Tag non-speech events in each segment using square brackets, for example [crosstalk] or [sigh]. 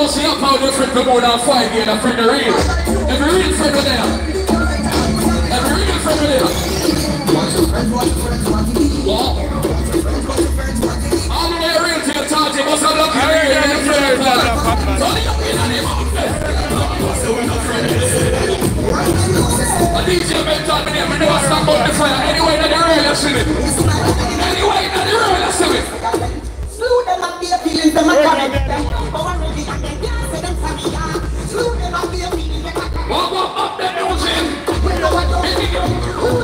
don't see how different for more than five years, a friend of real. Every real friend of them. Every real friend of them. What? All the way real to your target, what's up, lucky real? You're the friend of them. Turn it up in the name of a DJ mental me name, me never stop out the fire. Anyway, that the real, you see it. Anyway, that the real, you see it. Slew them and their feelings, them a carry them.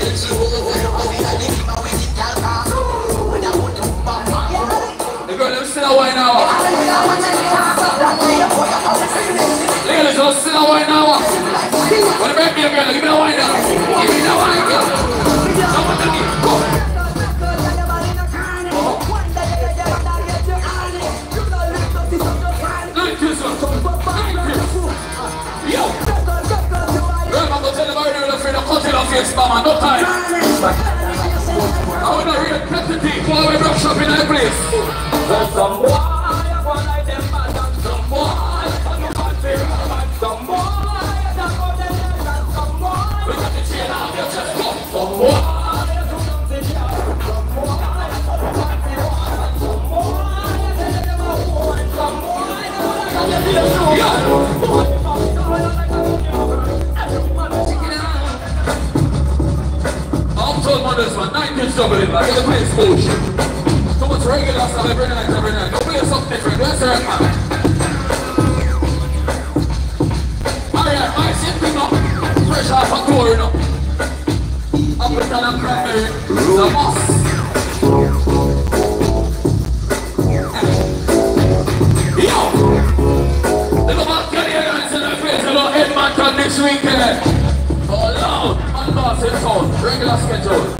The girl them now. A wine now. What about me, girl? Give me the wine now. Give me the wine, girl. Afraid of cutting off your spam and no time. I wanna read plenty while we brush up in that place. There's some boy, I want like them bad and some boy, I don't want to and some boy, I don't want them dead and some boy. We got the chain off your chest, go. Some boy. Man, 90s doubling, like the place push. Too much regular stuff every night, every night. Don't play something different, that's right, man. Alright, up. Fresh off a tour, you know. Appleton and cranberry, the boss. Yo! In this weekend. Oh, loud, unbossed sound, regular schedule.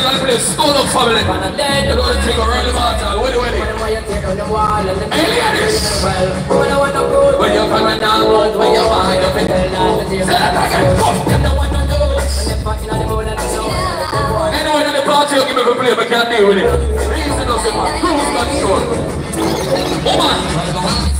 Them place, stone up family. You're going to take a matter. When you're coming down, when you're behind that come. Anyone in the party, you give me a play, but can't deal with it. Man. Cruise control. Woman,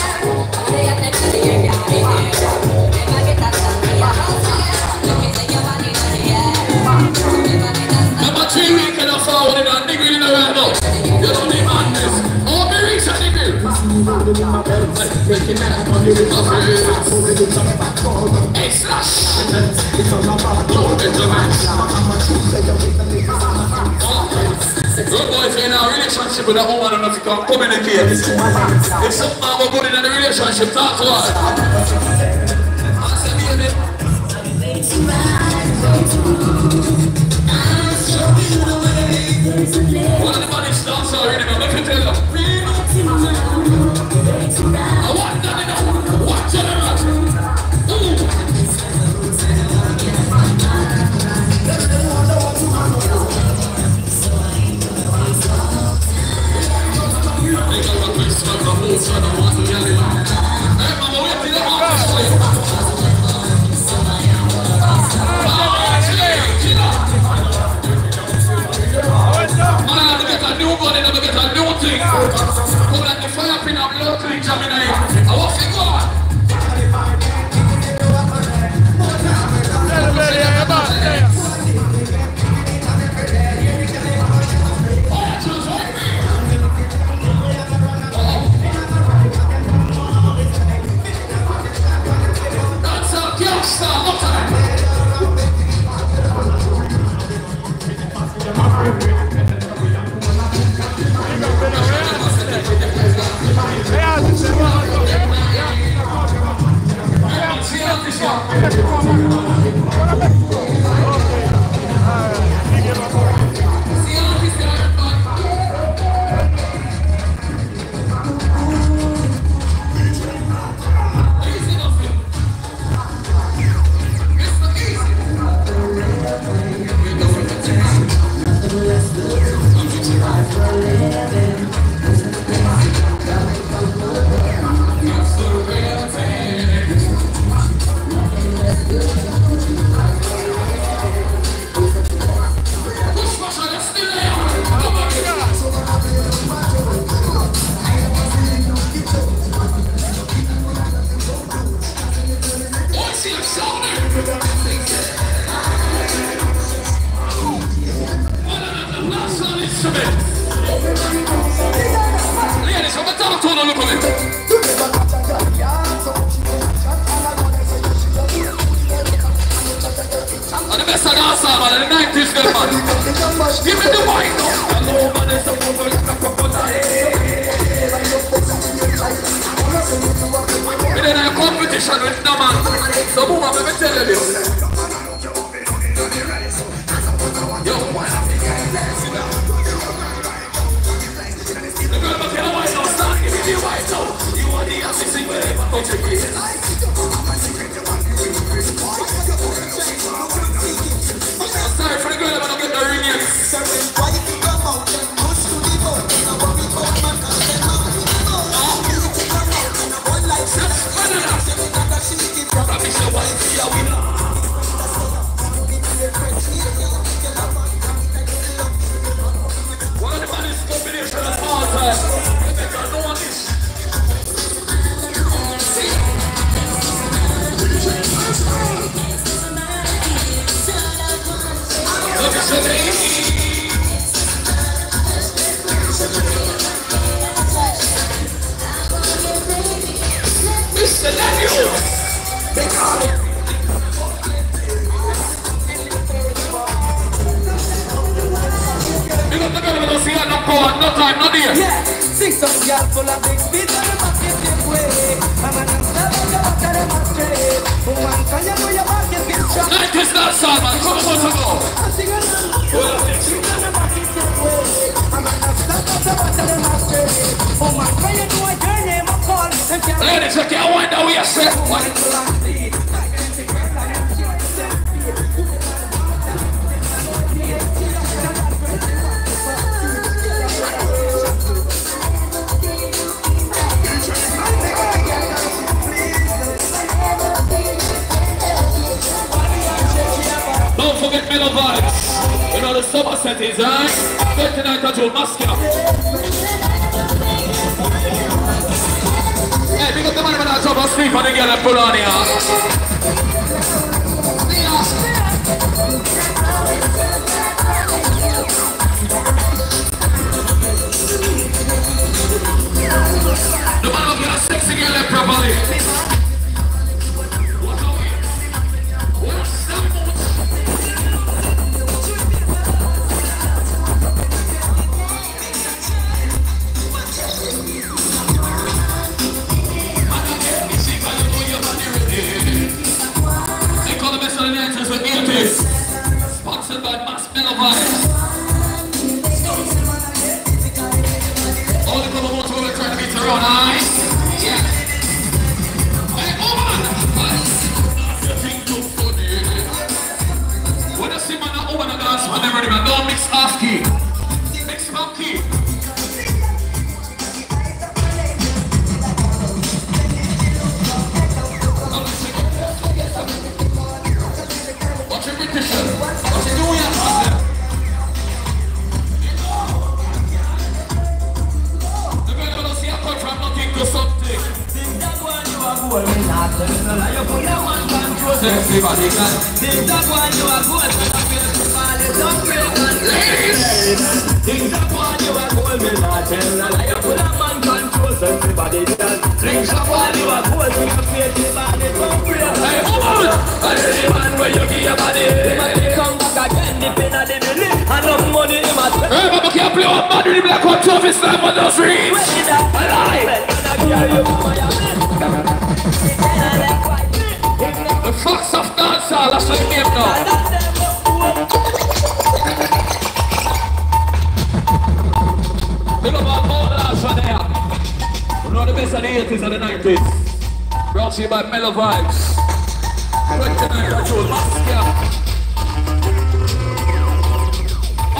Breaking out of the middle of my life Moving it not to my life I'm a Tuesday, I'm the Good boys in a relationship with you can communicate. If good in a relationship, talk to us. One of the body stops already, but let me tell you.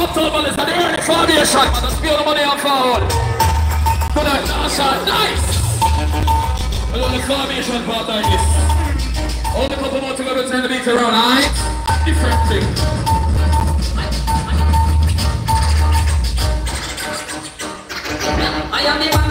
October is the early money. Good night, dancehall, nice. We're the formation part. Only couple more to go to the around? Different thing. Anybody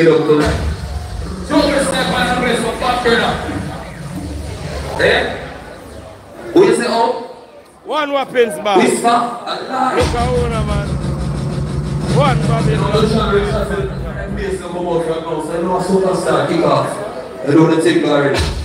scale up and raise up back. Eh? Who is you say? One weapons back. Whisper. Look at one man. One You know, the generation based on right now, so I know kick off. I don't want to take.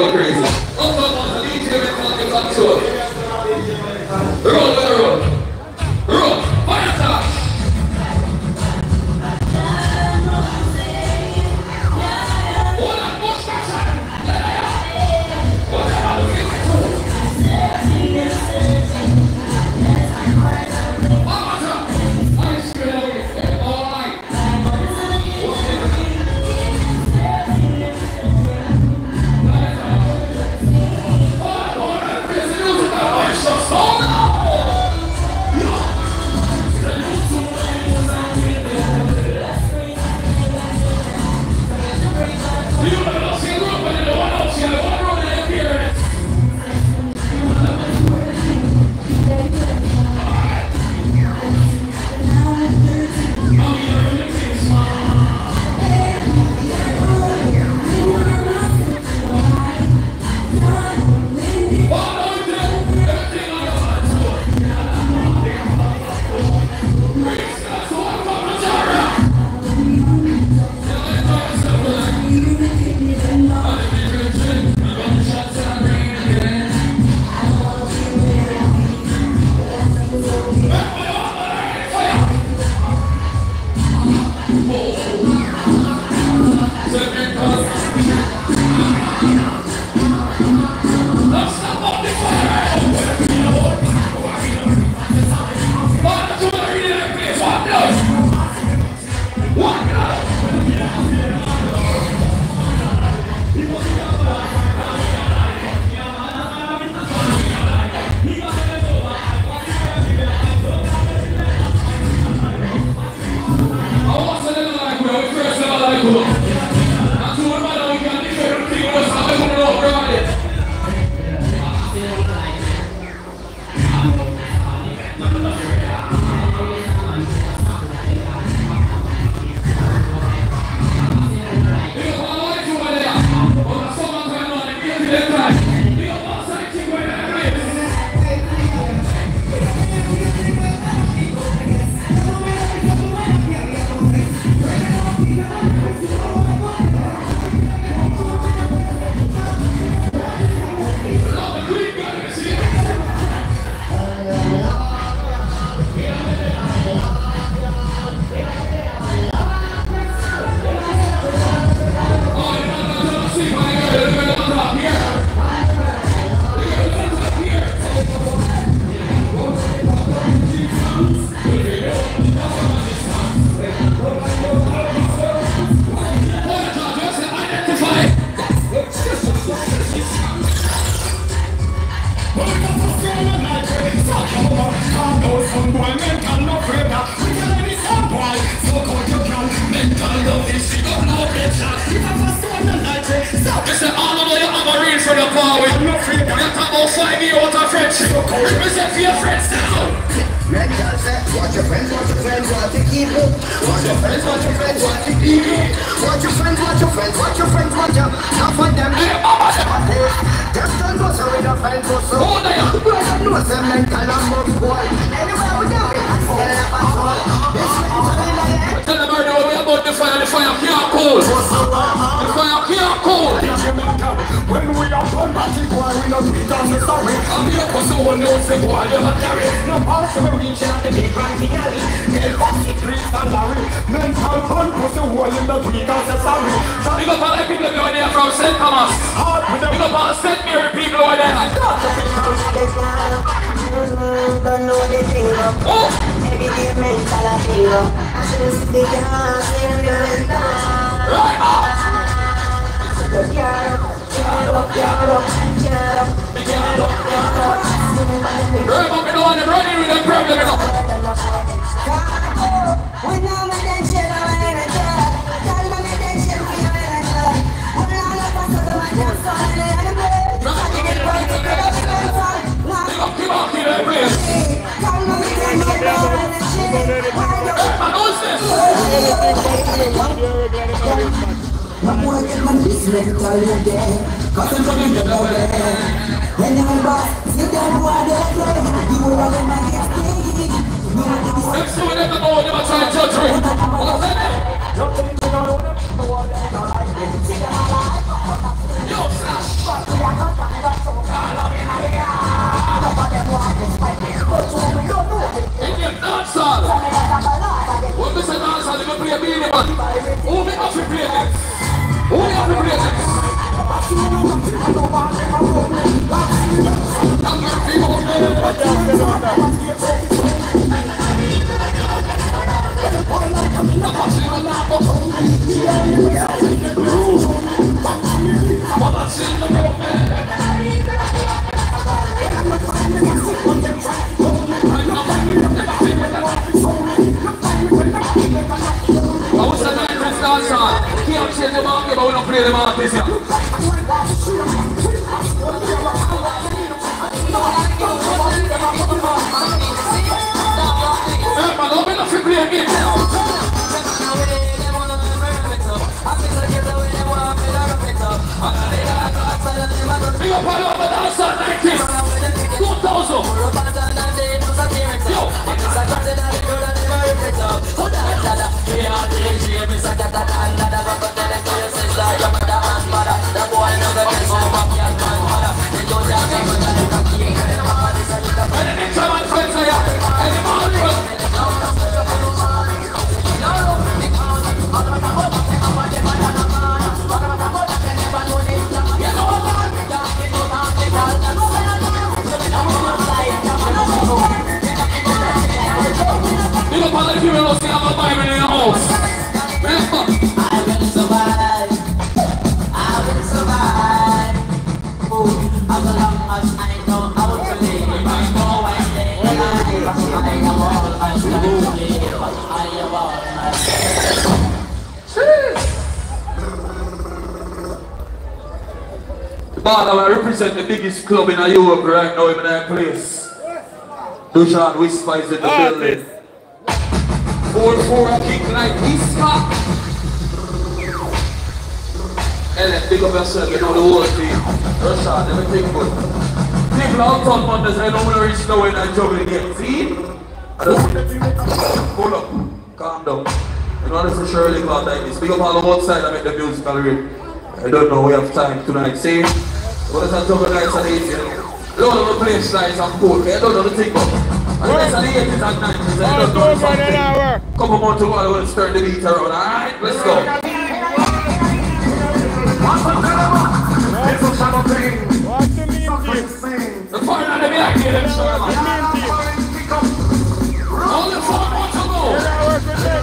oh crazy. Big up all over dancehall 90s. 2000. Anytime I'm friends, I am. Any more, Big who sing about Bible in the house. Remember, I will survive. I will survive. Oh, as long as I know how to live, I know I stay alive. I know all can. I am all I Bad, I represent the biggest club in Europe right now in that place. Dushan Whisper is in the building. 4-4 kick like Isma. Ellen, big up yourself, you know the whole team. Dushan, everything good. People out on Mondays, I don't want to reach nowhere and juggle again. See? Hold up. Calm down. You know, this is Shirley Clark like this. Big up all the outside I make the musical read. I don't know, we have time tonight. See? What is that double nights and 80s? Load of the place nights and cool. I don't know the thing, but and the rest of the 80s and 90s, I don't know Over an hour. Couple more go, start the beat around. Alright, let's go. What's the? The fire on the back here, go. Work the.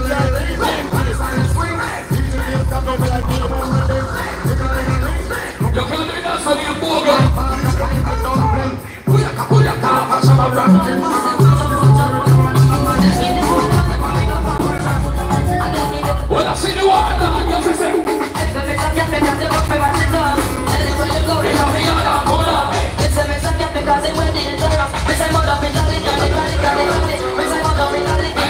You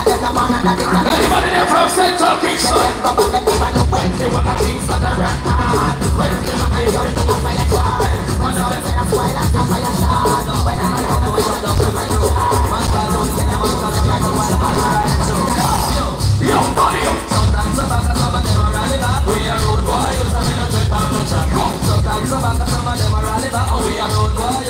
me dolly, dolly, dolly, dolly. Me say mother me dolly. Yo, stop a bitch. Come here, come to the thing, I say, cause they make me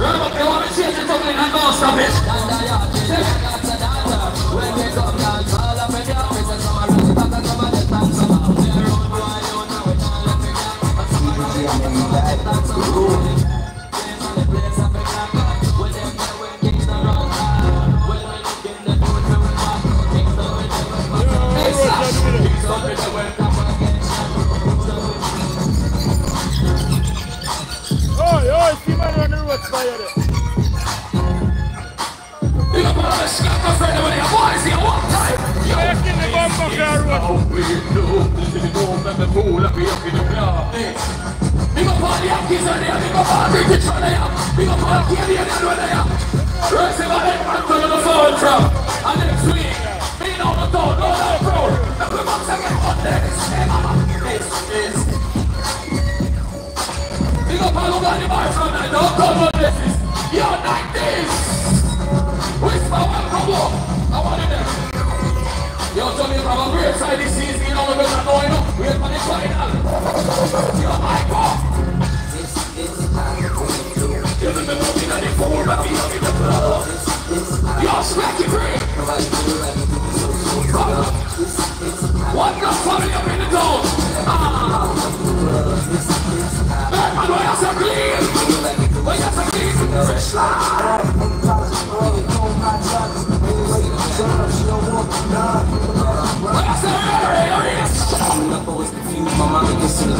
it up and go stop it. Road fire. Why is he one time? We we up up big up big up man to. Up all the Uganda boys from there, don't come on this. Your 90s. Whisper, welcome home. I want it there. Yo, Jamaica, I'm a great side this season, you know, we're gonna you know, we're for the final. Yo, my God. You remember me in the four, but we have in the club. Yo, smack it free. One love family up in the town. Ah.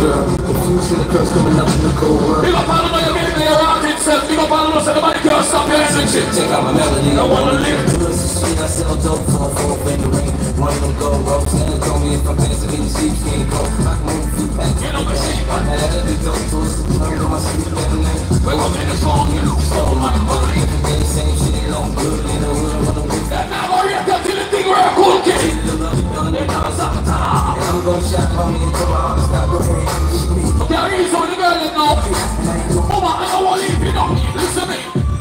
Confused in the curves coming up in the cold world. Nobody can stop energy. Check out my melody. I wanna live. Shit, I sell dope for a ring. One of them gold ropes. Nigga told me if I'm the sheep, can't go. I move. You know the shit, man. I had every dope tools to learn on my night. We were in the song, you stole my money. Every day, same shit, ain't no good. In the hood, I'm on the way back. And now we're here to the thing we're a cool. I'm gonna shop on me until my heart stop. Go ahead and get me. There is on the girl that know. Mama, I don't want to leave you now. Listen me.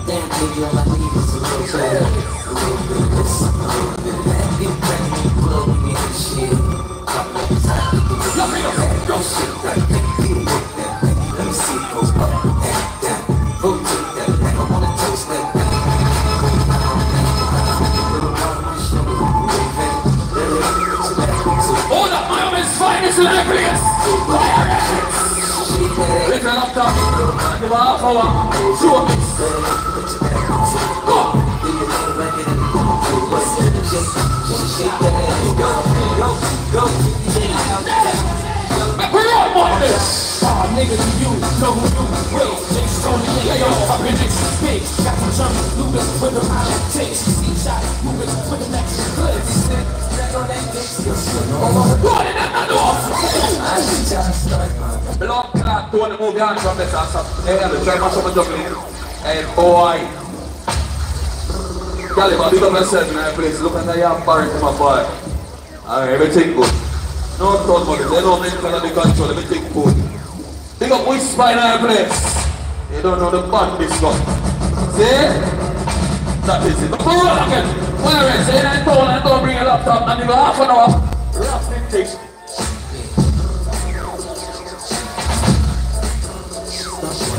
Damn, is a little bit. A little bit of this, a little bit of that. In and shit. Drop that top, Let me know. Go shit right. Run one this. Niggas, you know who you. Niggas on the up in this big. Got some German Lucas with the pilot takes. See with the next good. It and not off. Block on the move on this ass. Hey, I'm to some juggling. Hey, boy. If big up myself in that place, look at the yam parent in my boy. Alright, everything good. No thought money, they don't make fun the everything good. Big up in our place. You don't know the badness one. See? That is it. But roll again. Where is it? I told I don't bring a laptop and even half an hour. Last it takes.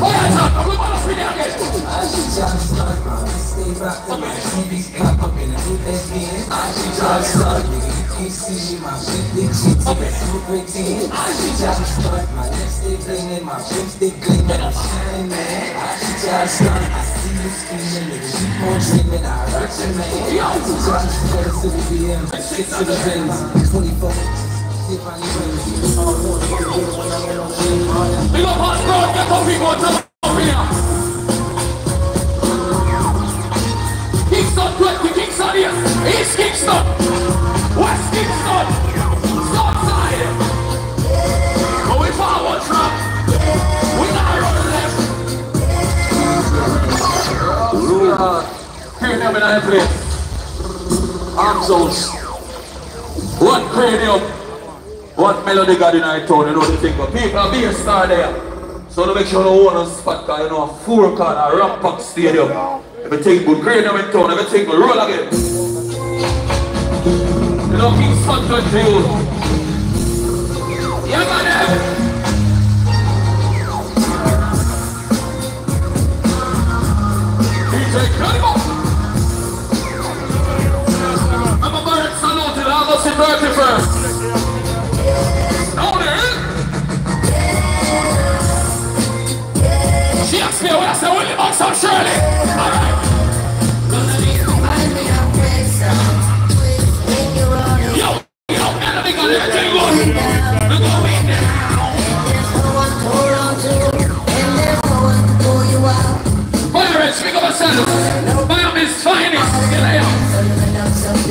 Oh. I'm going to again. I should to start, stay back up, TV pop up in the new lesbian. I try to start, you can't see my big cheeks, super big team. I should try to start, my lipstick gleaming, my lipstick gleaming, I'm shining, man. I try to start, I see you scheming, nigga, keep on dreaming, I hurt you, man. I try to start to the BM, six to the Benz, 24. See if I need wings. All I want is to get when I'm in on the Big up. Get some people to here. Kingston 20, Kingston here. East Kingston. West Kingston. Southside. Going forward, trap. We not run left. Here them in our place. Arms. One cranium. One melody god in our town, you know the thing, but people are being star there. So to make sure no one on spot, cause you know a four a Rampack Stadium. Everything good, cranium in town, everything good, roll again. You know Kingston 20 you. Yeah man, eh? DJ Cannibal. Remember Barrett saluted August the 31st. Shakespeare, when I say William Oxford Shirley. Alright. Yo, yo, enemy got everything good. Look at me now. Pirates, pick up a sentence. Miami's finest. Get out. Yo,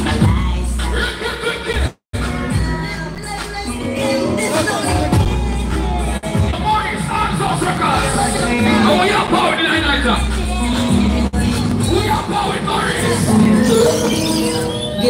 Big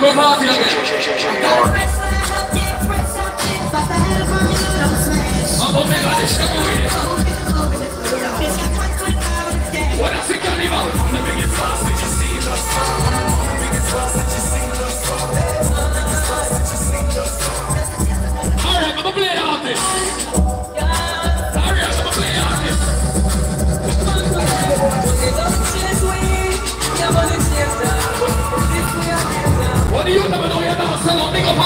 Go party again. I'm gonna make all this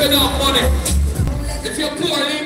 enough money. If you're poor,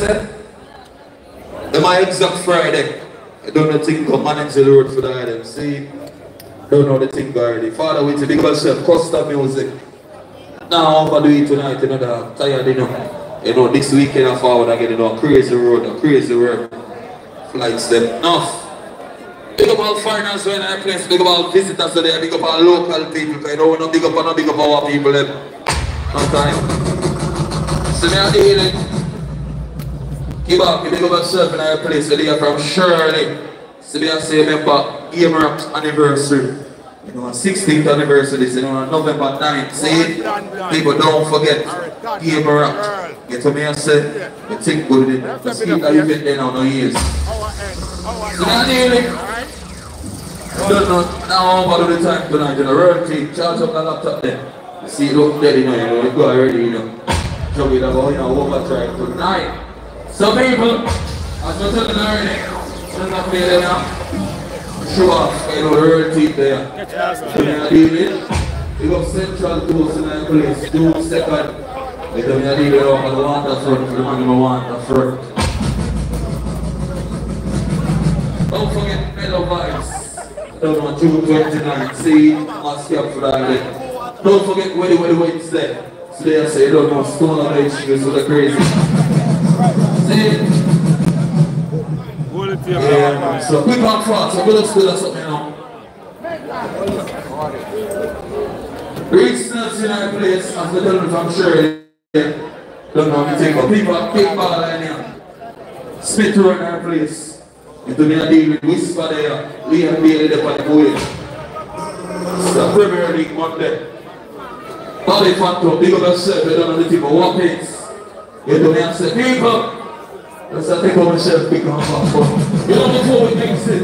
said? Them my exact Friday. I don't know the thing go manage the road for the item. See? Don't know the thing already. Father, we to big yourself, custom music. Now if I do it tonight, you know that tired you know. You know, this weekend I forward I get you know, crazy road, a crazy work. Flights them off. Big up all foreigners when I place, big up all visitors today, big up all local people, because you don't want to big up and big up our people them. No time. So now dealing. Give up, big up yourself in our place today from Shirley. So I say remember Game Rap anniversary. You know, 16th anniversary, you know, November 9th. See, people don't forget Game Rap. Get to me and say, you think good with it. The speed that you get there now, no years. So me are dealing. Don't know, now over the time tonight, you know, real charge up the laptop there. You see look dead, you know, you know, you go already, you know. So we don't go, you know, overdrive tonight. So people, as we're telling already, there's not play there now. Show off, you know, the real team there. We are dealing. We got central tools in that place, two second. We don't need to deal with the waterfront, the man who want the front. Don't forget Mellow Vibes. Don't know, June 29th. See, ask you for that. day. Don't forget Weddy Weddy Wednesday. Today I say, you don't know, Stone on the shoes with the crazy. To. So quick and fast. So let's do that something now. Reach Snells in our place. As the gentleman from Shirley. Don't know to think. But people are big ball in here. Spit around our place. Into me a deal with Whisper there. Leon Bailey there for the boy. It's the Premier League Monday. Bobby Phantom, big up yourself. You don't know the. But what pace? You do me and say, people. Let's not take over myself big on top. You know before we mix it.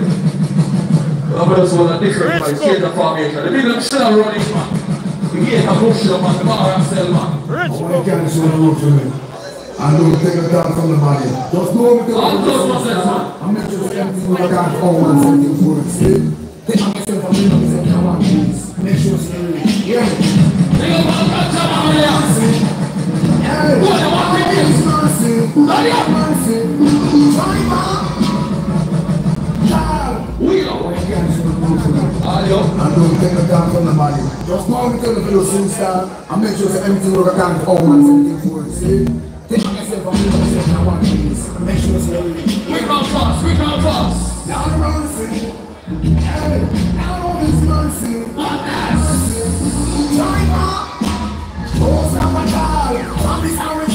I'm just want a different fight, change the formation. The big them still running man. We get a push up on the bar and sell man. Oh, I can't show the road to me. And don't take a down from the body. Just know me to I'm close myself man. I'm not just empty when I can't hold on something for it. See? Take myself and me myself, come on, please. Make sure it's ready. Yeah. Big up all that time on there. Hey. What you want with this? Mercy. Up. Mercy. Driver. Child. We. I the road to. Ayo. And don't take a down from the body. Just know me to the soon start. And make sure I can't hold for and me myself, come on, ready. We come we. Now mercy. Hey, now all this mercy. Mercy. Driver. Oh, Sabatal. From this Arizona road,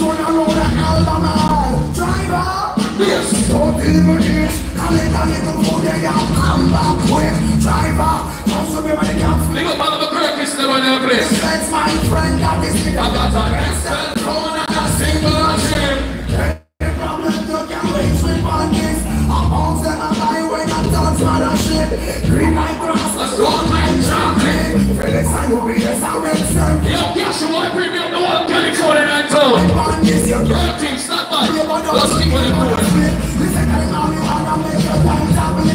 Let's keep it moving.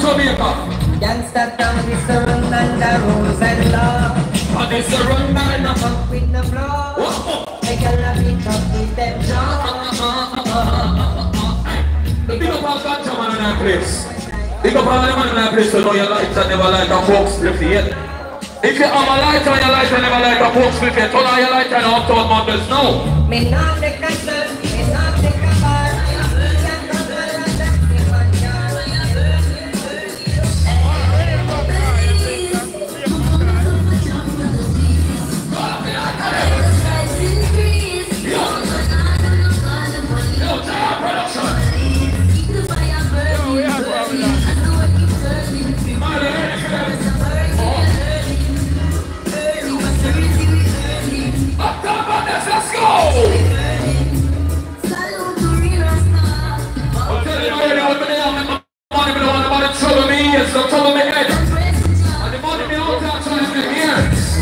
Jamaica. Uh, Gangsta town is and the rules and law. And it's a run man. Wanna fuck with the flow. Make a love it up with them jaw. Big up all ganja man in our place. Big up all the man in our place to know your lighter never like a coke split yet. If you have a lighter and your lighter never like a coke split yet, turn on your lighter and uptown Mondays now. Me not a girl, me not years on top of my head. And the money me all down to my hands.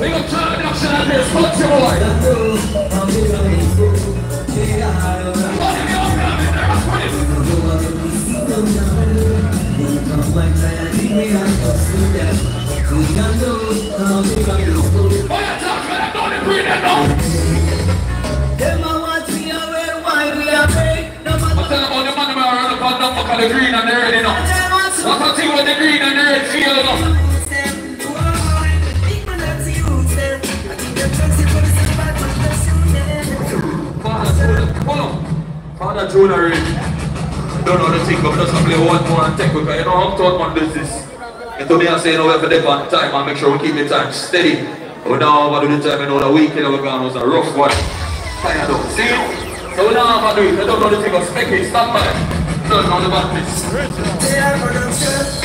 Big up Turk Nation the this Foxy Boy. Money me all down in there, I promise. the green and the red, you know. What a team with the green and the red field, you know. Father Jonah Reed, don't know the thing, but just play one more and take because you know how third man does this. And to me, I say, you know, we have to take on time and make sure we keep the time steady. We don't overdo the time, you know, the weekend we're going was a rough one. Tired of, see? So now I'm going to do it. I don't know the thing of speaking, stand by. Victor, are please. Yeah,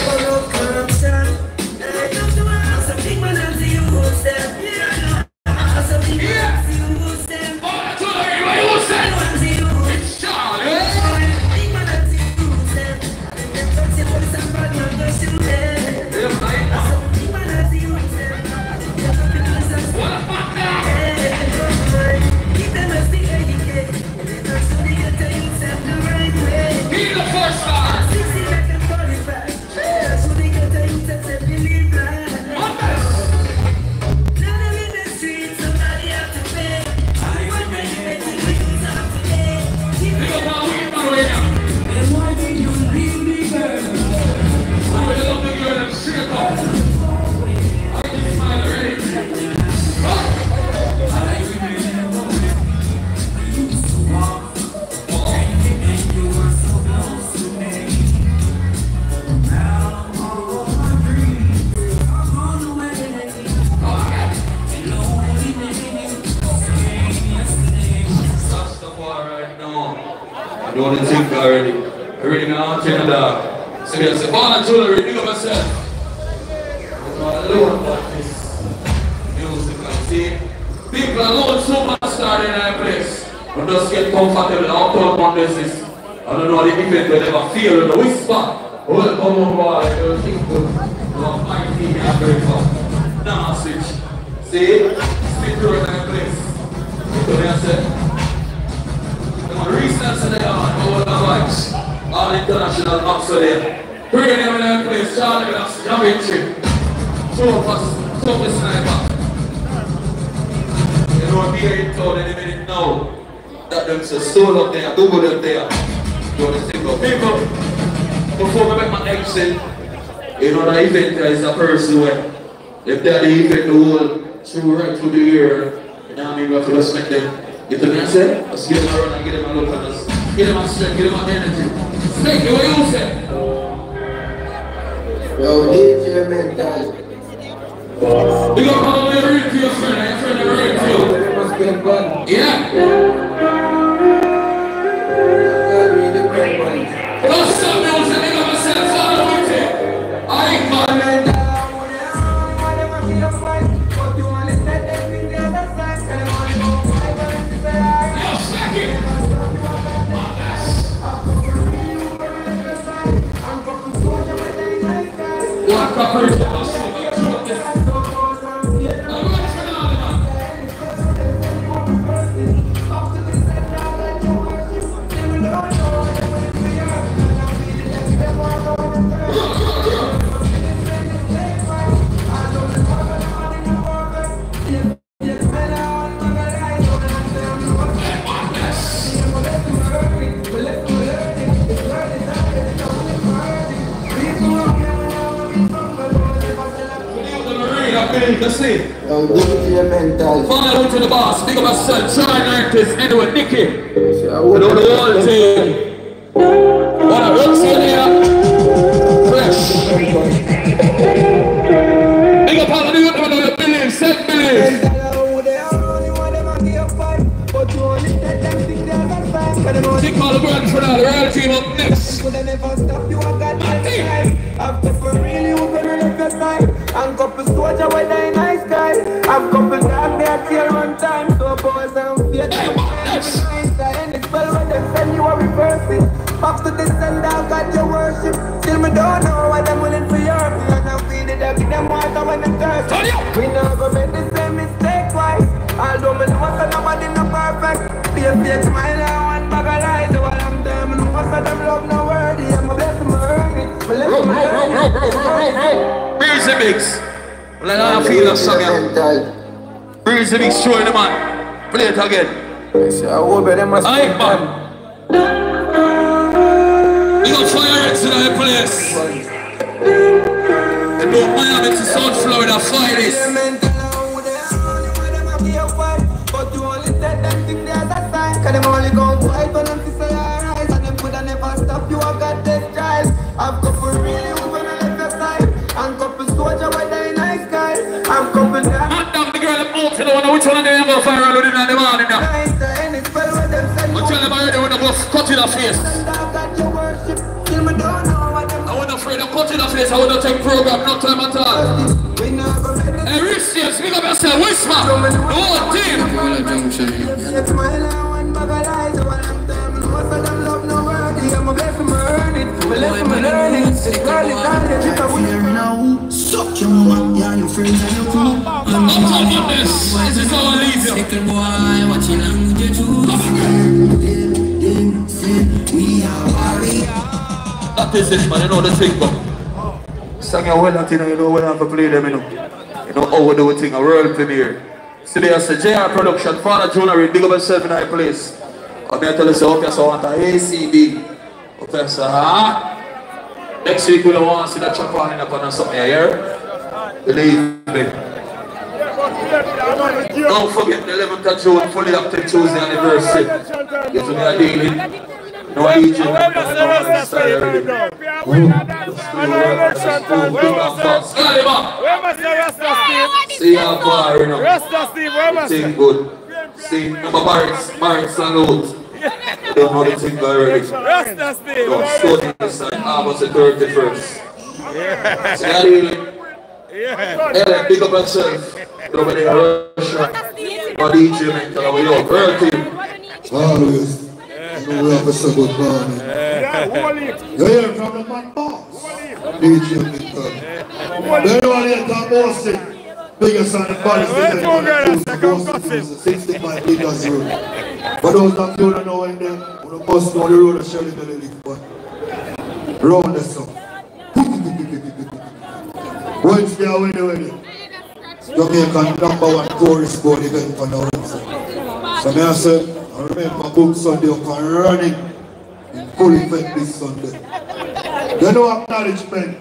they look at the whole through right through the year, And now what I mean? We have to respect them. You feel me? I said, let's give them a run and give them a look at us. Give them a strength, give them a energy. Take away. Your your your about this. You. We are man. You know the thing, but. Song you well know, you know when I have to play them, you know. You know how we do it thing, a world premiere. So they say JR production, Father Reed, big up yourself in that place. I'm to tell you, so, okay, so I want a ACB. Okay, so, huh? Next week we'll want to see that chop in up on something here. Believe me. Don't forget the 11th of June, fully active Tuesday anniversary. Get to me a. No DJ, man, no, no, no, style already. See how far, you know. Rasta Steve, where I? Thing good. See, number Barrett's, Barrett's salute. Don't know the thing already. Rasta Steve. Don't study this and August the 31st. See how you Yeah. Ellen, big up yourself. Over there, Russia. Tell me, yo, girl team. Always. Morning. Yeah, Wally. You the man boss? DJ about. Biggest on the body. Where you go, girl? Second gossip. 65 biggest road. But those you don't know the road round the wedding. Jamaican number one tourist board event the Wednesday. So me I say, I remember book Sunday up and running in full effect this Sunday. They know acknowledgement.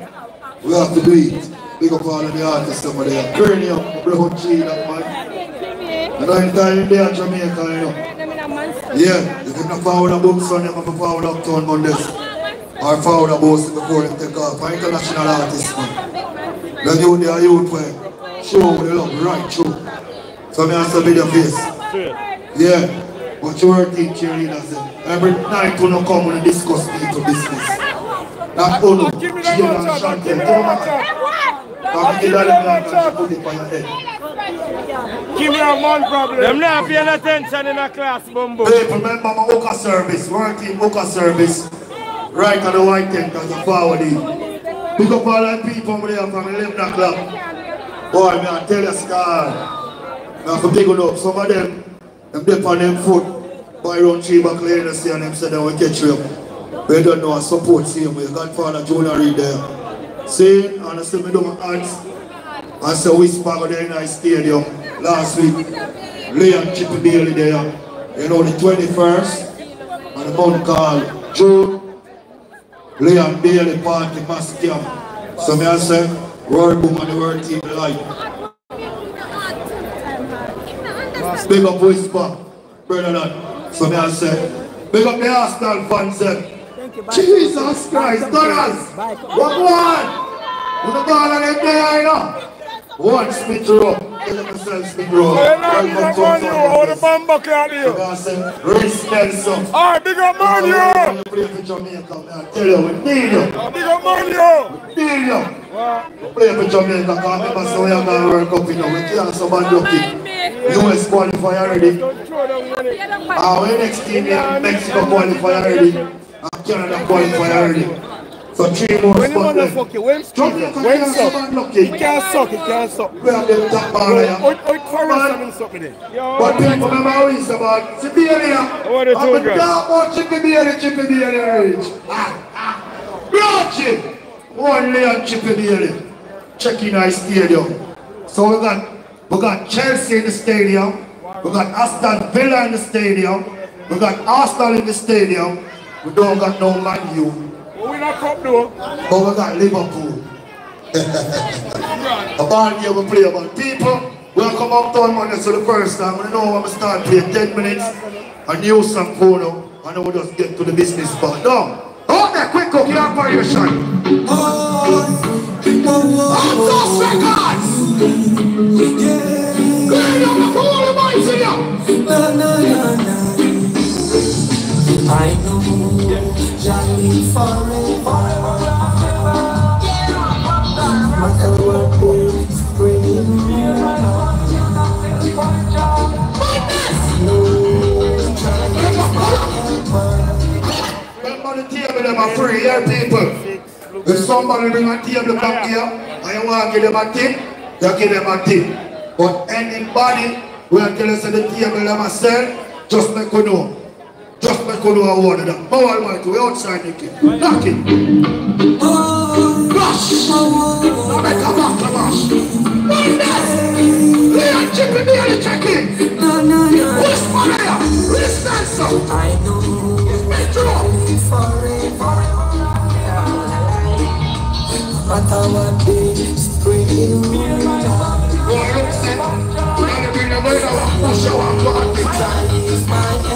We have to do it. Big up all of the artists over there. Cranium, Brown that man. And I'm there in Jamaica, you know. Yeah, if you not forward a book Sunday, I'm going to forward Uptown Mondays. Or forward a boss before they take off. An international artist, man. Then you there, youth where show the love right through. So me I say video face. Yeah. But you work in cheerleaders then. Every night when you come and discuss people business. Not Ono, Give me that one shot. Give me that one shot. Come give that them like and put it on your head. Give me a man problem. Them not paying attention in a class, bumbo. People remember my Oka service, working Oka service. Right on the white tent as a forward in. Pick up all them people over there from 11 o'clock. Boy, me I tell you, Scar. Me have to big it up. Some of them, them dip on them foot. Boy, run three back lane and see and them say they will catch you. They don't know I support same way. Godfather Jonah Reed there. See, and I see me do my hands. I said Whisper go there in the stadium last week. Leon Chippy Bailey there. You know the 21st and the month called June. Leon Bailey party mass camp. So me I say, Roy Boom and the World Team Light. Big up Whisper, brother. So me I say, big up the Arsenal fans them. Jesus Christ, Douglas! What one? With the ball on them there, you know. One Smith Rowe. Tell them myself Smith Rowe. Hey, now big up to man, you. How the bumbo can So you? me I say, Reiss Nelson. Alright, big up man, When you. you play for Jamaica, man, I tell you, we need you. Big up man, you. Need you. We play for Jamaica, because remember, so we are going to World Cup, you know, we can't somebody lucky. US qualify already. Don't throw down money. Our next team Mexico qualify already. And Canada qualify already. So three more When you spots wanna fuck you, when Jamaica when can't suck? somebody. He can't suck, he can't suck. We have them top ball Out, here. out for us and something there. But people remember how we about Siberia. What are the I'm two a guys? dark about Chippy Bailey, Chippy Bailey rich. Ah, ah. Roach One Leon Chippy Bailey. Checking our stadium. So we got we got Chelsea in the stadium. We got Aston Villa in the stadium. We got Arsenal in the stadium. We don't got no Man U. We not cup though. But we got Liverpool. a ball game we play about people. We'll come uptown Monday for the first time. We know I'm going to start playing 10 minutes. A new song going out. And then we just get to the business part. Now, hold that quick up your operation. Outdoors Records! Great on the pool of my I know Johnny forever. Matter what they bring. Remember the table them are free people. If somebody bring a table back here and you want to give them a tip, you give them a tip. But anybody will tell us that the table them are sell, just make you know. Just you know I order them. How almighty, we outside the kid. Knock it. Rush! Now make a back to mash. Monday! Leon Chippy Bailey check in. No, no, no. Who's Maria? Who's Nelson? I know Johnny forever. Matter what they bring. Well, look, see, we're gonna bring the weather up, push our party. Johnny is my helper.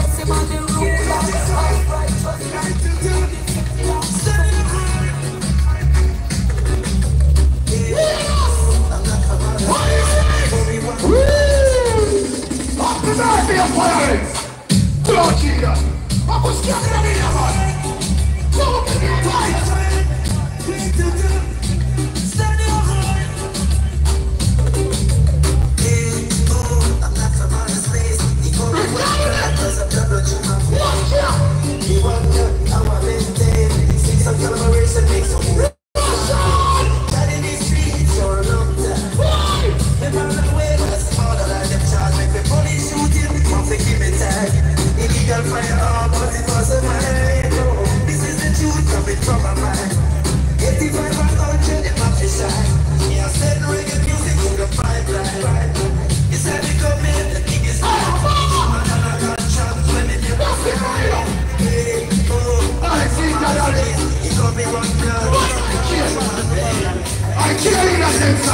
birthday, parents! Lord Jesus! I was stuck in the man! Can't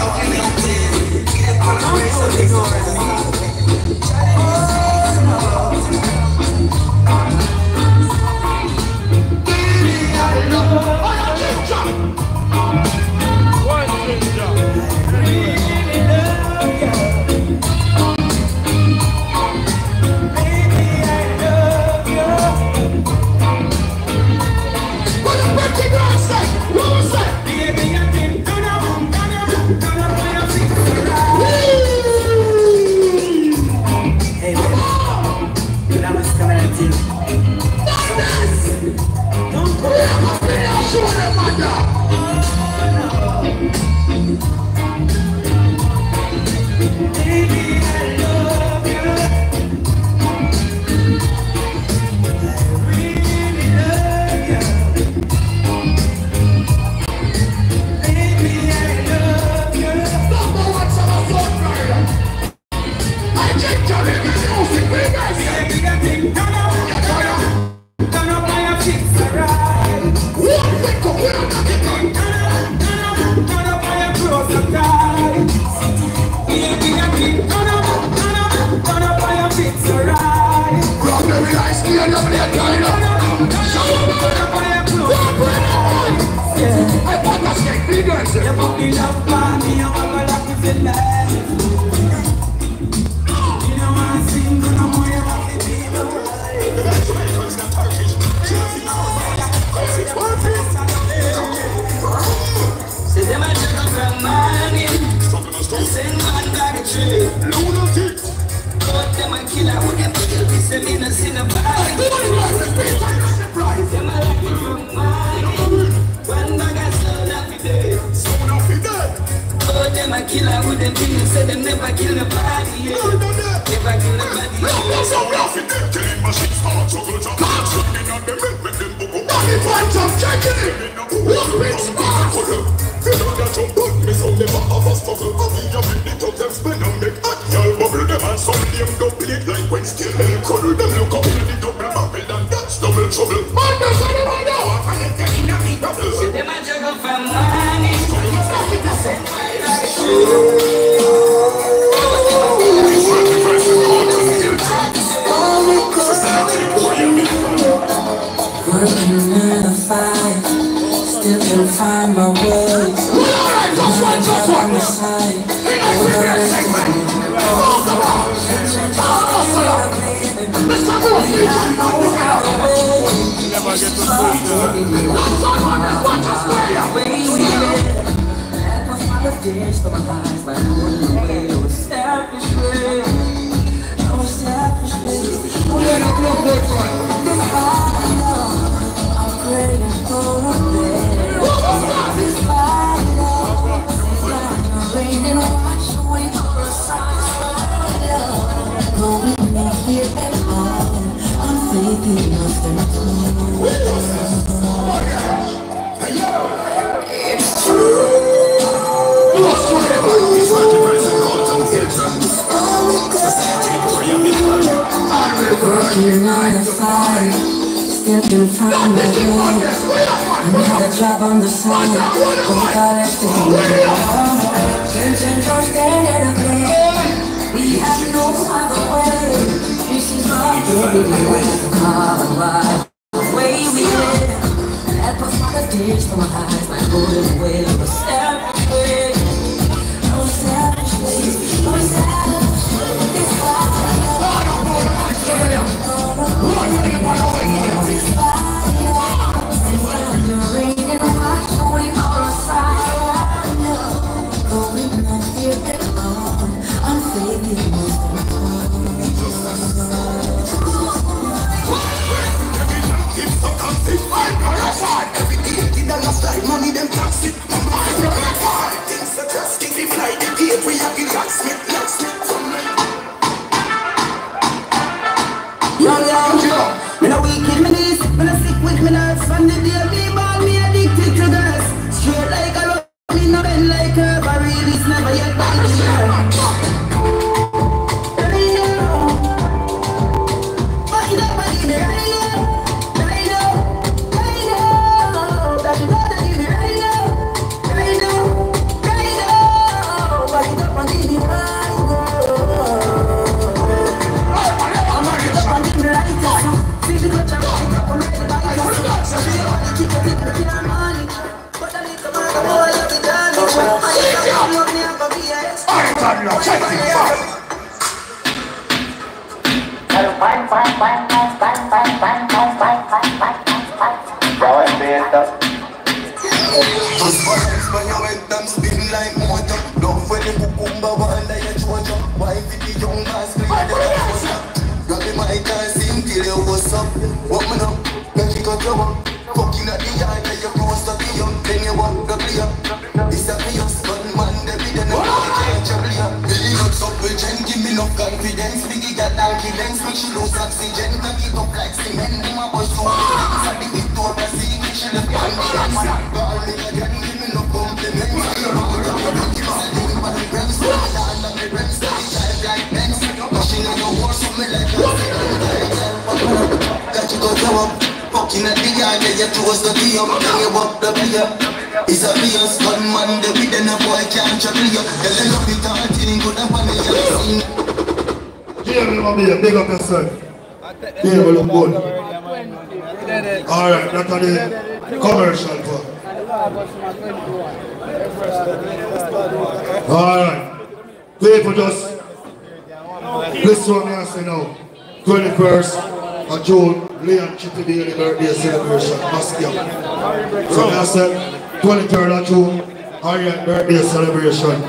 21st of June, Leon Chippy birthday celebration, Basquiat. So I said, 23rd of June, Arian birthday celebration.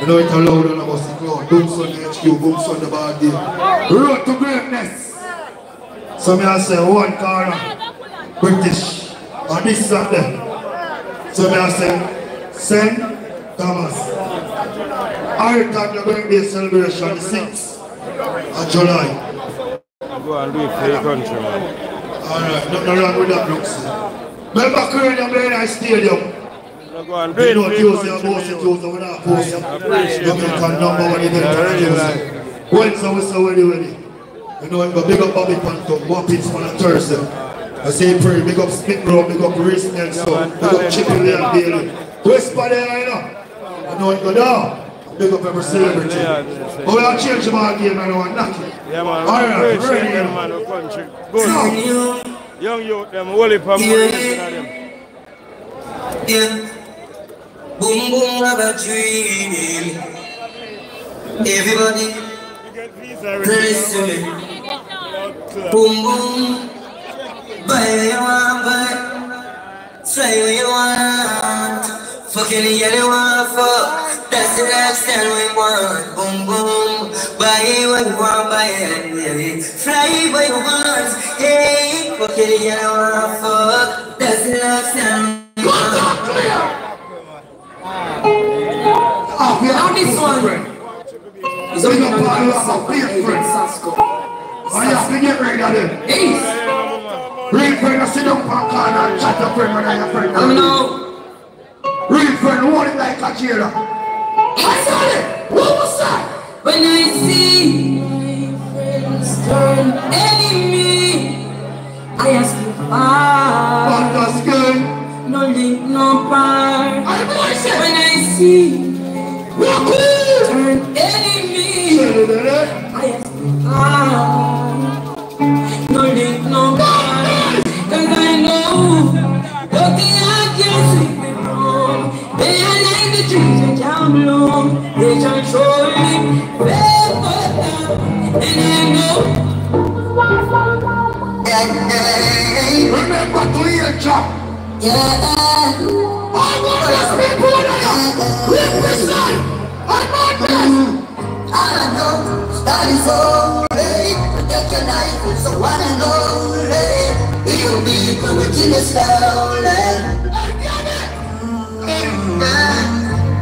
You know it's allowed on us to go. Boom the HQ, Boom the Bad Day. Road to greatness. So I say, one corner, British, and this Sunday. So I say, St. Thomas. Arian birthday celebration, the 6th of July. And do it for your country, man. Alright, nothing wrong with that, Brooks. Remember Korean Blaine Stadium? No, go and do You it know, for your Tuesday, country. Tuesday, Tuesday, we're not posting. appreciate Jamaican number one event Yeah, on really Tuesday. Wednesday, we say ready, ready. You know, I'm going to big up Bobby Panto, Whoppings on a Thursday. I say pray, big up Smith Rowe, big up Reiss Nelson, big up Chippy Lee and Bailey. Whisper there, you know. I know it go down. Big up every celebrity. But we are changing our game and we're knocking. Yeah, man. Alright, Appreciate ready. them, man. The country. Good. Young youth, them holy for Yeah. them. Yeah. Boom boom have a dream. Everybody praise to me. Boom boom. Buy what you want, buy. Say what you want. Fuck any girl you want, fuck. That's the lifestyle we want. Boom boom. Buy what you want, buy it. baby. Fly what you want. Hey, fuck any girl you want, fuck. That's the lifestyle we want. Ah, we Now are this one. So you got part of a big friend. I have to get rid of them. Real friend, I sit down for a corner and chat to friend when I have friend. I know. Real friend, hold it like a jailer. I saw it. What was that? When I see my friends turn enemy, I ask you why. But that's. No link, no part. I. When I see in. turn enemy, I ask you why. No link, no part. Cause I know nothing I trees are blown. They paper down. And I know. Remember to. Yeah. I want these people here. Represent. I'm on this. Mm-hmm. I know that is only protect your life so one and only. It will be the wickedness slowly. I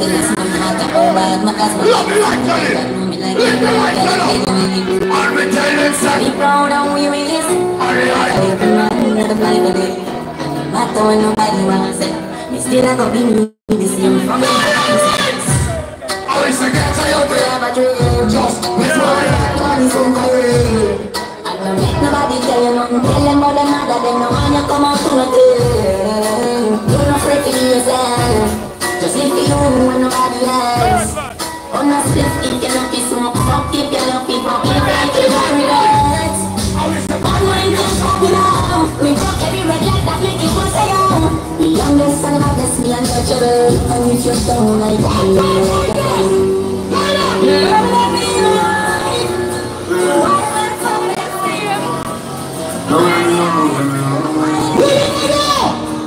tell me my my my like Johnny. Live me like Johnny. And we tell Be proud of who you is. Every man in the fly today. No matter what nobody wants to. Me still a go be me, the me. You We have a dream. Just all that money so great. I don't you you a thing. You're not afraid to be yourself. Just live for you and nobody else. On a split, if you love you smoke, fuck if you love people, if you like you don't regret. On my nose, you know, we broke every red light that make you wanna go oh. The youngest and the baddest, me untouchable. And if you're down like me, you never let me know.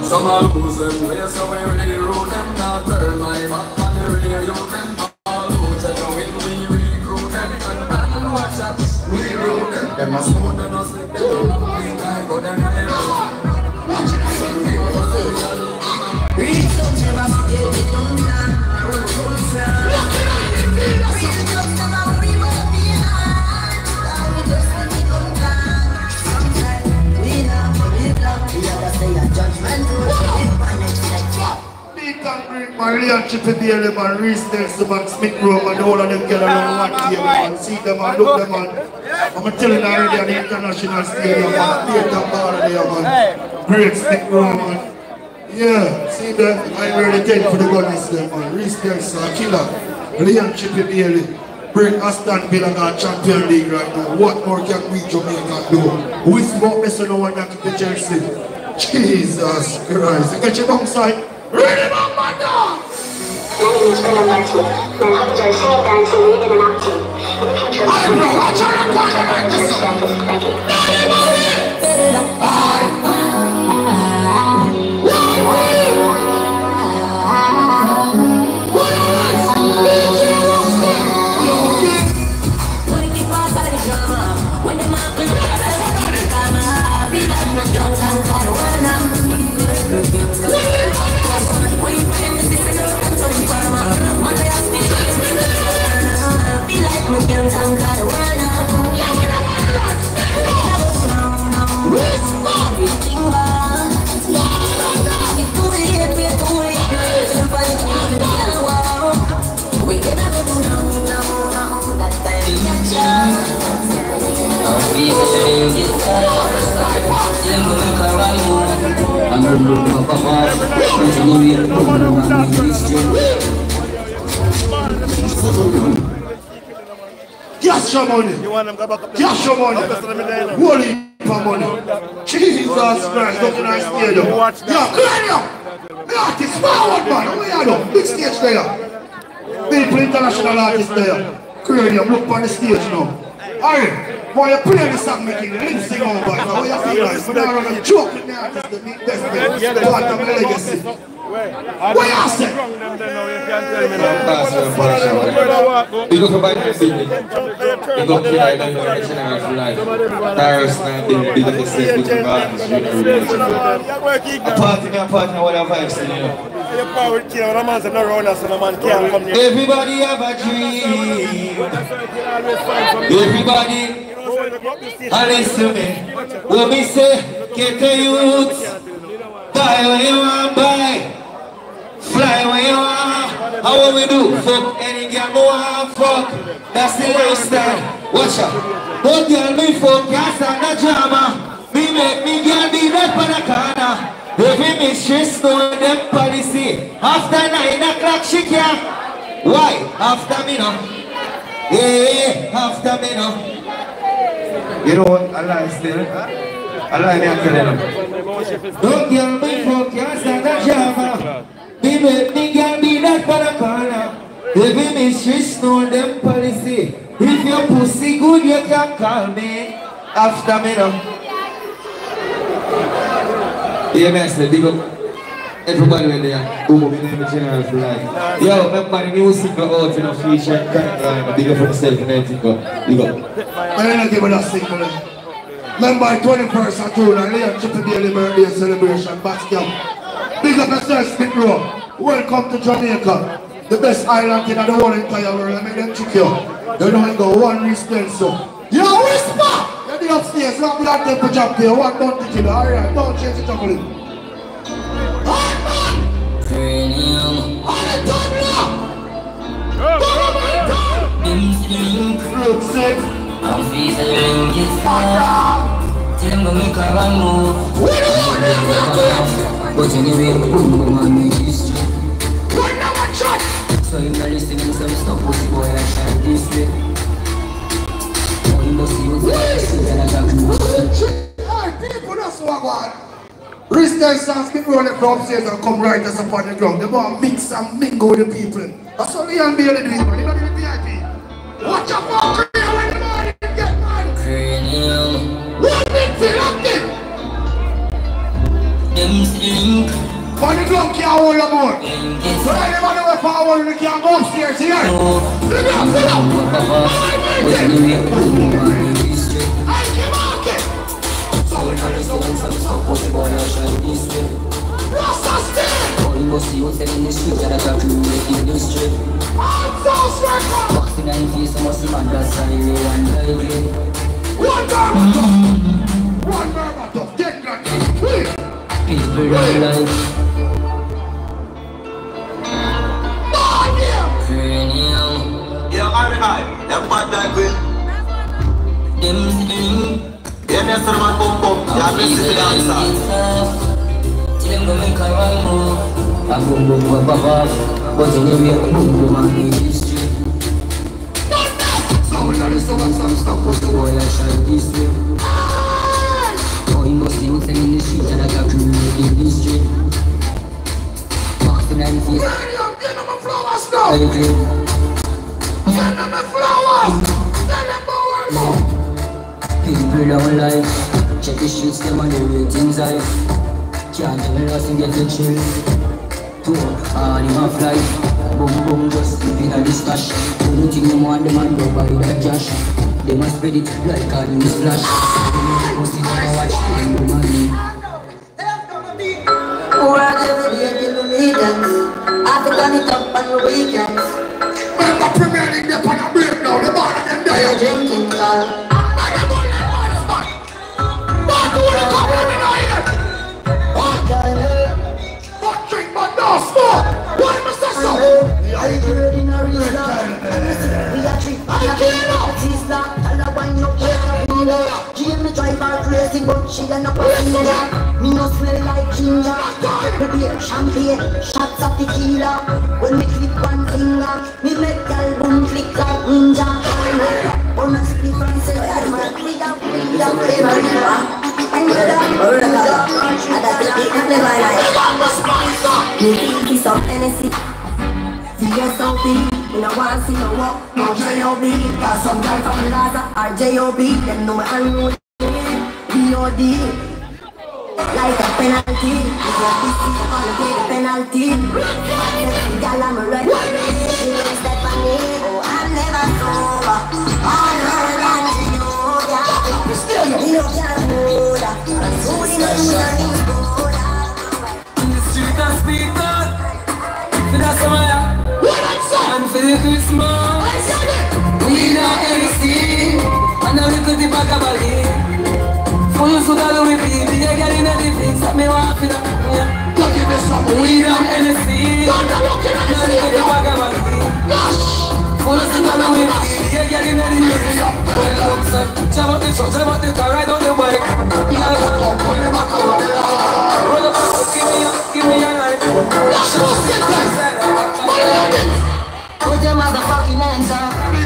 Some are losing way, so we really root Leon Chippy Bailey man, Reiss Nelson man, Smith Rowe man, all of them get around one table man, see them man, look them man. I'm telling you already on the international stadium man, theater bar there man, great Rowe man. Yeah, see them, I'm really dead for the goodness there man, Reiss Nelson, killer, Leon Chippy Bailey. Bring Aston Villa got Champion League right now. What more can we Jamaica do? Who's more messing no one that the Chelsea? Jesus Christ. Get your bum side. Ready, my dog! I know, I try to find the Cash your money. You want them go back up? Cash your money. Up me there now. Holy money. Jesus Christ, don't. You that. Yeah, clear up. The artist forward, man. Where you know? Big stage there. People international artists there. Kraneum, look on the stage now. Alright, boy, you play the song, making the lip sing over. You feel like? But big best part of my legacy. You say? You me your go? Big up the city. Big up to like the international flag. Paris 19, big up the city, big up the A party, me a party, what a vibes in here. Your and. Everybody have a dream. Everybody, and listen me. When me say, get the youth, buy what you want, buy. Fly where you want. How what we do? Fuck any girl who want fuck. That's the lifestyle. Watch out. Don't girl me fuck, can't the drama. Me make me girl be that for the corner. Every mistress know them policy. After nine o'clock she can. Why? After me no. Yeah, after me. You know what? Allah is still. Allah is still. Don't girl me can't stand the drama. Me make me girl be that for the corner. Every mistress know them policy. If your pussy good, you can call me. After me no. Yeah, man, big up everybody when they are who moving in the general flag. Yo, remember the new single out in a feature, uh, big up for myself and everything. Big up. I'm not giving that single. Remember, 21st of June, and Leon Chippy Bailey birthday celebration, camp. Big up yourself, Smith Rowe. Welcome to Jamaica. the best island in the whole entire world. I make them trick you. You don't go one so. Yo, whisper! You're the upstairs, not with that temperature up there. One don't take it. Alright, don't change it up a little. Kraneum. Look, sick. I'm feeling it Till I'm gonna make a run move But anyway, boom boom on the history So you're not listening, so stop pussy boy I shine this way Hey, people, that's what I want. Wristband songs, people on the from upstairs and come right us up on the ground. They want to mix and mingle with the people. That's what Leon Bailey do, man. They don't do VIP. Watch out for Korea when the morning get mad. Kraneum One big thing up there. Them link On the ground can't hold no more. So anybody who power they can't go upstairs here. Boom on the history I can mark it. So you're not listening, so stop pussy boy I shine this way Rasta stand. Oh, you must see what's in the street and I got you in the street I'm so strong. Boxing and face, I must see man that's a real one lively One murmur. One murmur. Get that. Please. People don't yeah. Kraneum Yeah, I, I, them bad like we. Them link Yeah, that's the man boom boom. Yeah, I'm this is the feeling dancer. it soft Till I'm gonna make a run move I boom boom boom boom boom But anyway, boom boom on the history So you're not listening, so stop pussy boy I shine this way Oh, you must see what's in the street and I got you in the street Boxing and face, Get them a flowers now. I Get them a flowers. Get them a flowers. People don't like Check the streets, them on the ratings high Can't tell me nothing get the chill Two, all in a flight. Boom boom, just sleeping at the stash Only thing them want, them and go buy that cash. They must spread it like a news flash Must sit down and watch them do money Work every day till we meet ends. I have to turn it up on the weekends. When the Premier League, they pan a break now. The ball of them They there. are drinking call. Man, they ball like man, man. Man, who the cup of the night? But drink, but no smoke. Why must I so? I heard crazy, but she a no. Me no smell like ginger. Prepare champagne, shots of tequila. When me click one finger, me make girl boom flick like ninja. I'm a me no want see no walk, no J.O.B. Got some guy from Gaza or J.O.B. Them know me D.O.D. Like a penalty, if you're busy, you're gonna pay the penalty. Girl, I'm ready. She knows that me, oh, I'm never sober. All her than she. You know, that. A and the summer And for the Christmas We not anything And a little bit back of body Full of Louis V a girl in a difference That me want for that yeah. We not anything And a little bit back of body Full suit of Louis V a girl in a difference Well, look, sir. Jam up the truck, jam up the car Ride on the bike. Yeah, Roll up, give me a, give me a light Put your motherfucking hands up.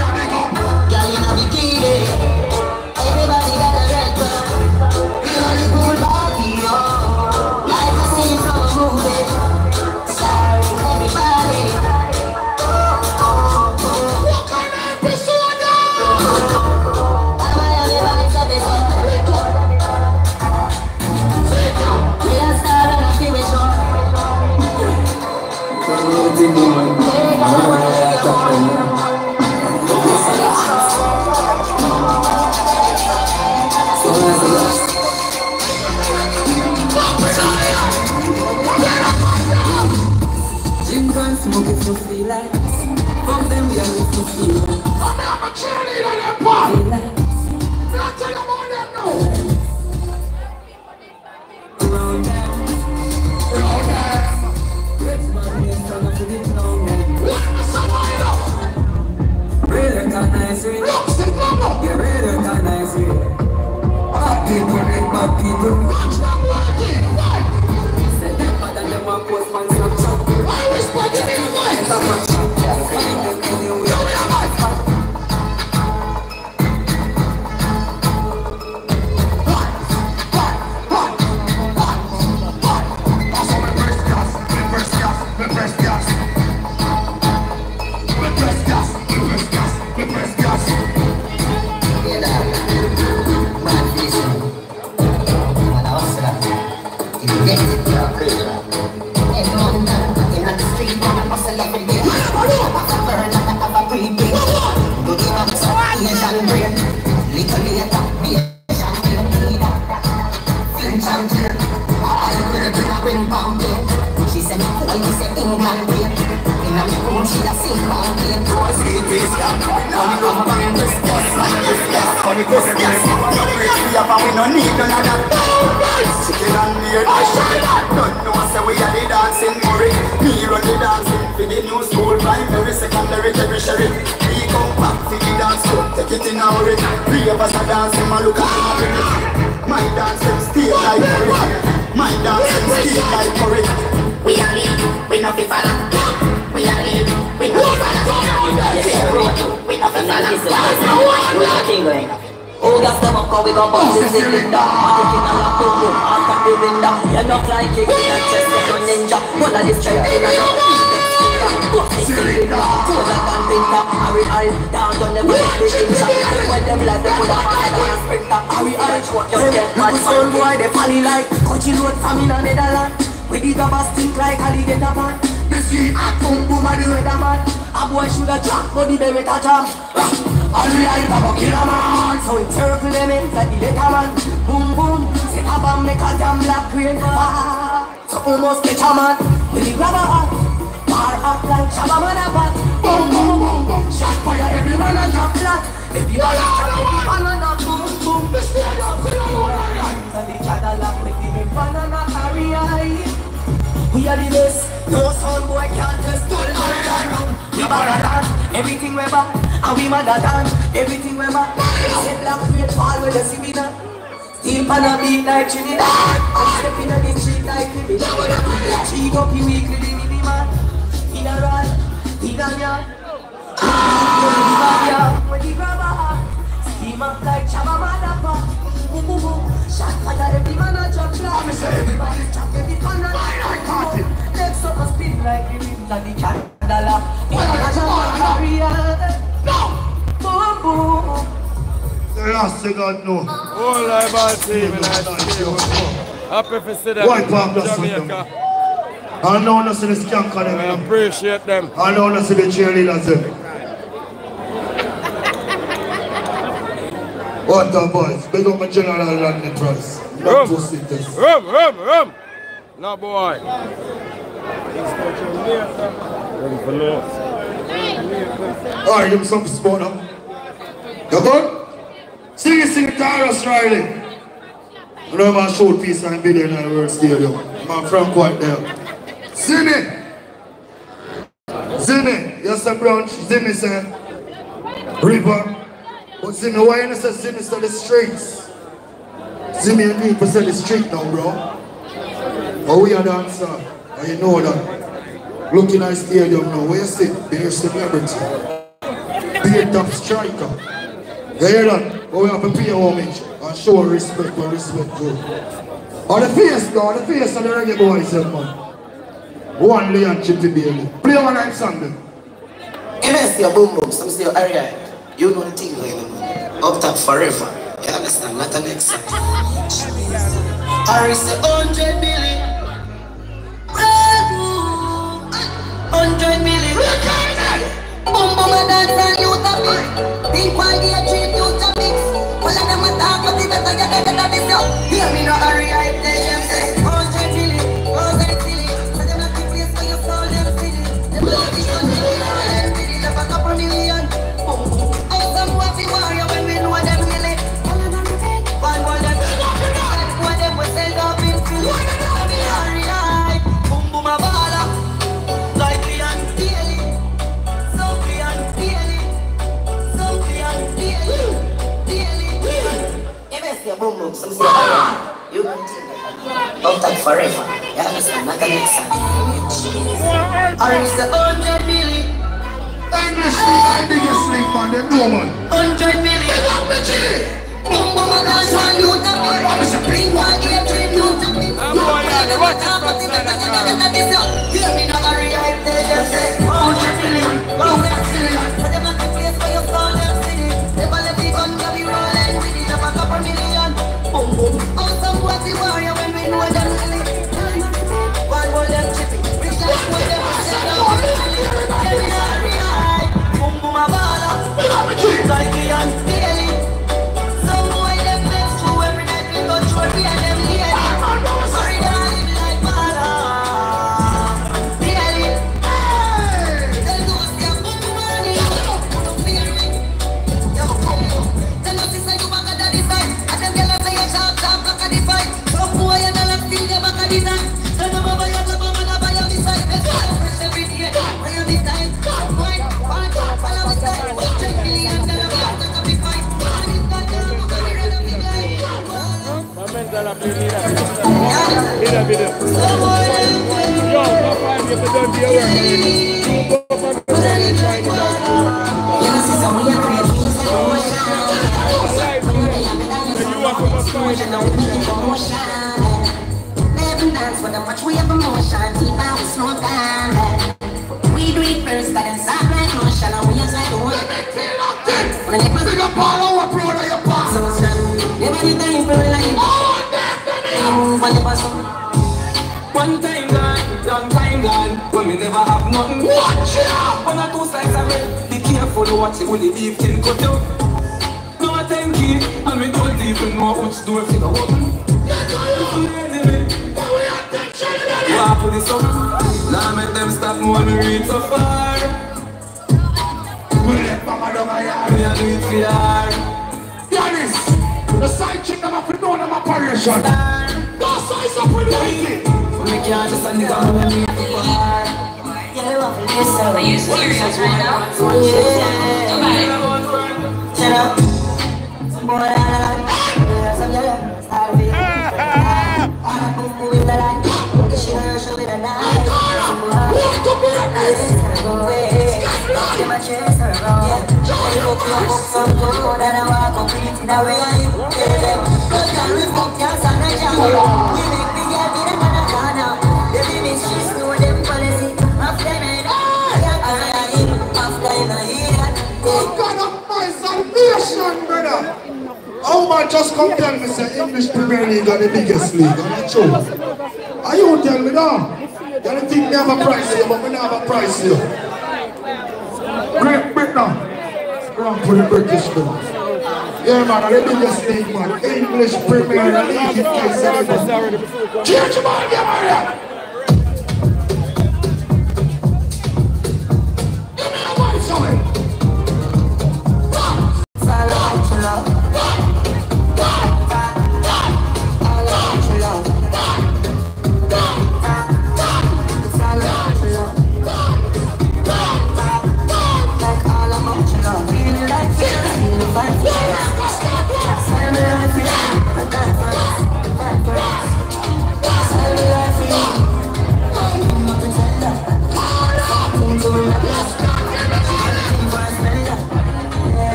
Trinidad. I step in the street like criminal. She go pee weekly the man. In a run, in a yard. When the grabber Steam up like Chama Madapa. Shot fire every man a drop flat. Everybody's chopping the pan and like Next up a spin like the rims of the candela. The I know. Whole live all team in see them. White Park Jamaica. I know not see the skank on I them. appreciate them. I know not see the cheerleaders them. What the boys? Big up my general London Price. Not two rum, rum, rum. No boy. Alright, give me some sport now. You good? Tarrus Riley. You know my shoot piece and video in the World Stadium. My friend quite there. Zimmy! Zimmy! Yes, sir, brunch. Zimmy, sir. River. But Zimmy, why you say Zimmy to the streets? Zimmy and me say the street now, bro. But we are dancer. And you know that. Looking at the stadium now, where you sit? Beer celebrity. Beer top striker. You hear that? Oh, but we have to pay homage and show respect where respect go. On the face now, the face of the reggae boys, man. One Leon Chippy Bailey. Play one night song then. MS your boom boom, some your area. You know the thing going on. Up top forever. You understand? Not an exercise. Harry say hundred million. Hundred million. Boom boom a dance and you they treat you to mix. A but. Hear me no hurry, I tell them say boom boom. Some say, oh, you continue. Out and forever. You understand? Not the next song. Or it's the hundred million. English league, I biggest league man, them no man. Hundred million. Boom boom a dance one you tap me. Promise a bring one game dream you tap me. You play the what I'm not in the this up. Hear me now, Maria, if they just say hundred Like the Video, video. Yo, go find me if you don't be aware. You go find it must find it dance for the much we have emotion. Deep out, slow down. We do it first, but then start like motion. And we just like the one. When the ball, our pro, your pass. The pass. One time gone, long time gone, when me never have nothing. Watch out! One or two sides of it, be careful what you only beef can cut you. No time key, and me don't even know which door to go open. Walk with the sun, now make them stop me when me reach so far. Me a do it for yar. Yanis, the side chick them up know them operation. Don't size up with the Me can't just the gun when me reach so far. Are you right now? Shut up. Boy, I I'm a boom with the night. Get my chest around. I some. How man just come tell me say English Premier League are the biggest league? I'm not sure. Are you tell me now? You think me have a price here, but me not have a price here. Great Britain. Run for the British man. Yeah man, are the biggest league man. English Premier League in case anybody. Change mind, yeah man.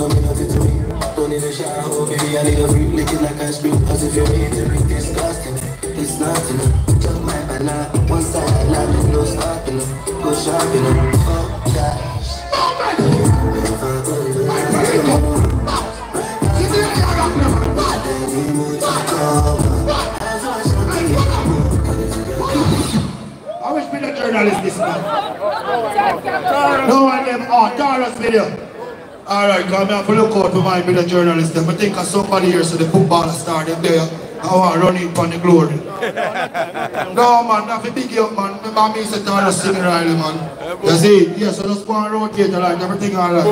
don't mean nothing to me Don't need a shower, oh baby, I need a freak Licking like ice cream, cause if you're entering Disgusting, it's nothing Took my banana, one side, now there's no stopping Go shopping, fuck God! I wish me the journalist this man. No one them are, Tarrus video. Alright, come here for look out for my video journalist. I think of somebody here so the football started them there. I want to run in for the glory. [laughs] no man, that's a big up man. my Remember me say Tarrus singing Riley man. You see? Yeah, so just go and rotate like everything alright.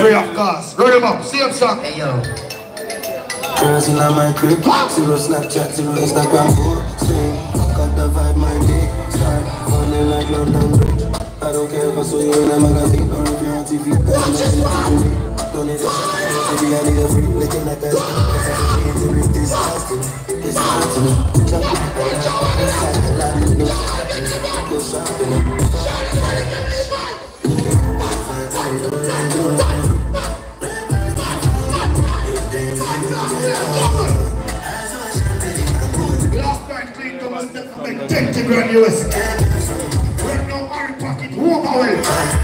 Free of cost. Run them up, same song. Hey yo. Girls in my crib, zero Snapchat, zero Instagram, Stream, got the vibe, my dick start falling like London Bridge. I don't care if I saw you in a magazine or TV. Don't need I need a free licking like a Go shopping. Last night clean come and step make 20 grand US. Right now, iron pocket, walk away.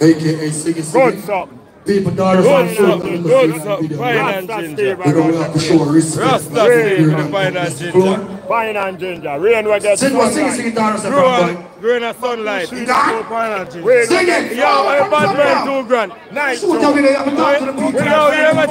ginger, you aka Siggy Good Siggy. something. People daughter Good from something. Good something. Fine and ginger. You know we have to show respect. Rasta Here Steve, now, fine and ginger. Fine and ginger. Rain will get Sing what, sing, sunlight. sing it, daughter, say, Grow from and- grow in a sunlight. Sing that. Fine and ginger. Sing it. Yo, a bad man two grand. Nice. Shoot up in I'm talking to the people. We know you ever.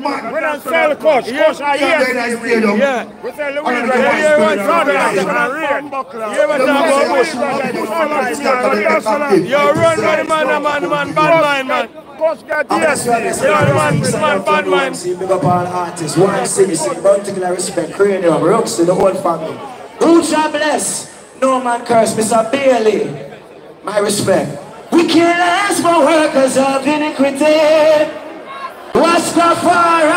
Man. We don't sell kush. Kush are Yeah, here. they nice stadium. Yeah. We sell the I weed right know here. why You ever it's talk good, about yeah. the rain? You ever Them talk boys about say, bush? "Oh, right she here? want to Bush start like to that. make a big Yo, run the man, the man, the man, bad mind, man. Kush get yes. Yo, the man, the man, bad. See, big up all artists. One city, see, particular respect, Kraneum, rocks to the whole family. Are blessed. No man curse, Mr. Bailey. My respect. We can't ask for workers of iniquity. Rastafari,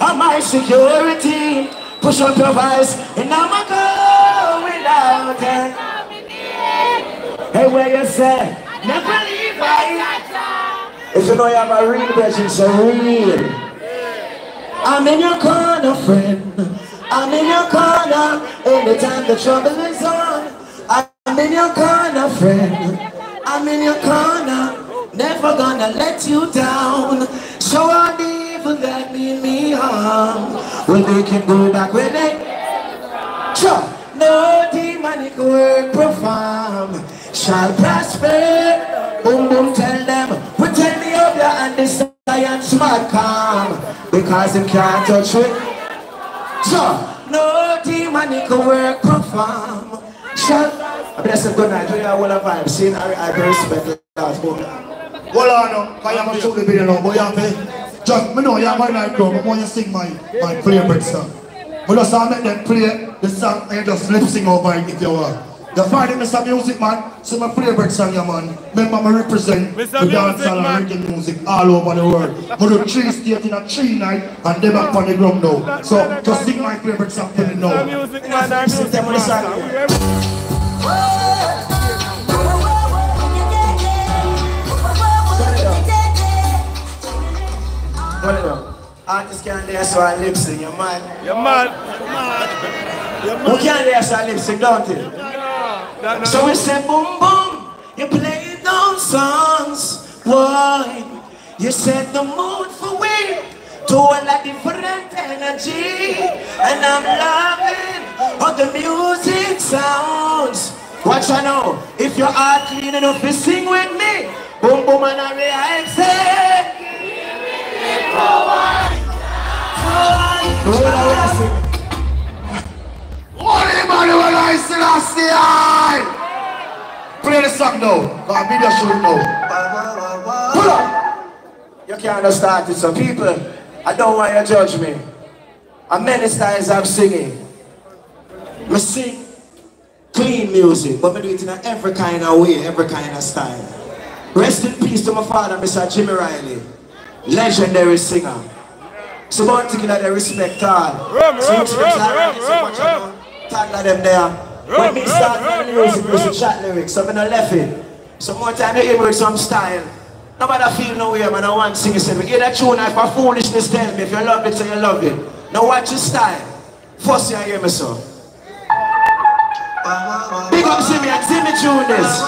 on my security. Push up your voice, and I'ma go without it. Hey, where you say? Never leave I. If you know you have a real version, so real. I'm in your corner, friend. I'm in your corner. Anytime the trouble is on. I'm in your corner, friend. I'm in your corner. Never gonna let you down. Show all the evil that mean me harm. Well, they can go back when they. Sure. No demonic work perform. shall prosper. Boom boom tell them, pretend me up there and the science might come. Because him can't touch it. So, no demonic work perform. Shall I bless him good night. We are all vibe. See, I, I respect last boom. Uh, Hold on because I'm going to shoot the but you have to, just, me know you have my night club, but when you sing my, my favorite song. But just I make them play the song and you just lip sing over it if you want. You find it, Mr. Music Man, so my favorite song, yeah, man. Remember, I represent the dancehall and reggae music all over the world. I do three states in a three night and they back on the ground now. So just sing my favorite song for me now. Music man, music man. Hold it up. Artists can't dance so I lip sing, you man. You man. Who can't dance so I lip sing, don't you? So we said, boom boom, you play those songs, why? You set the mood for we to a lot different energy, and I'm loving how the music sounds. Watch I know, if your heart clean enough, you sing with me. Boom boom and I react say. Holy Emmanuel, I still I see I. Play the song now, because video shoot now. Pull up. You can't understand it, so people, I don't want you to judge me. And many styles I'm singing. I sing clean music, but I do it in every kind of way, every kind of style. Rest in peace to my father, Mr. Jimmy Riley, legendary singer. So one thing that respect all. Rum, so rum, respect rum, rum, rum, rum. Tag them there. When me start my music, music chat lyrics, so I'm not left it. So more time you hear with some style. Nobody feel no way, man. I want to sing it. We hear that tune, if my foolishness tell me, if you love it, so you love it. Now watch your style. First you hear me so. Big up Zimmy and Zimmy tune this.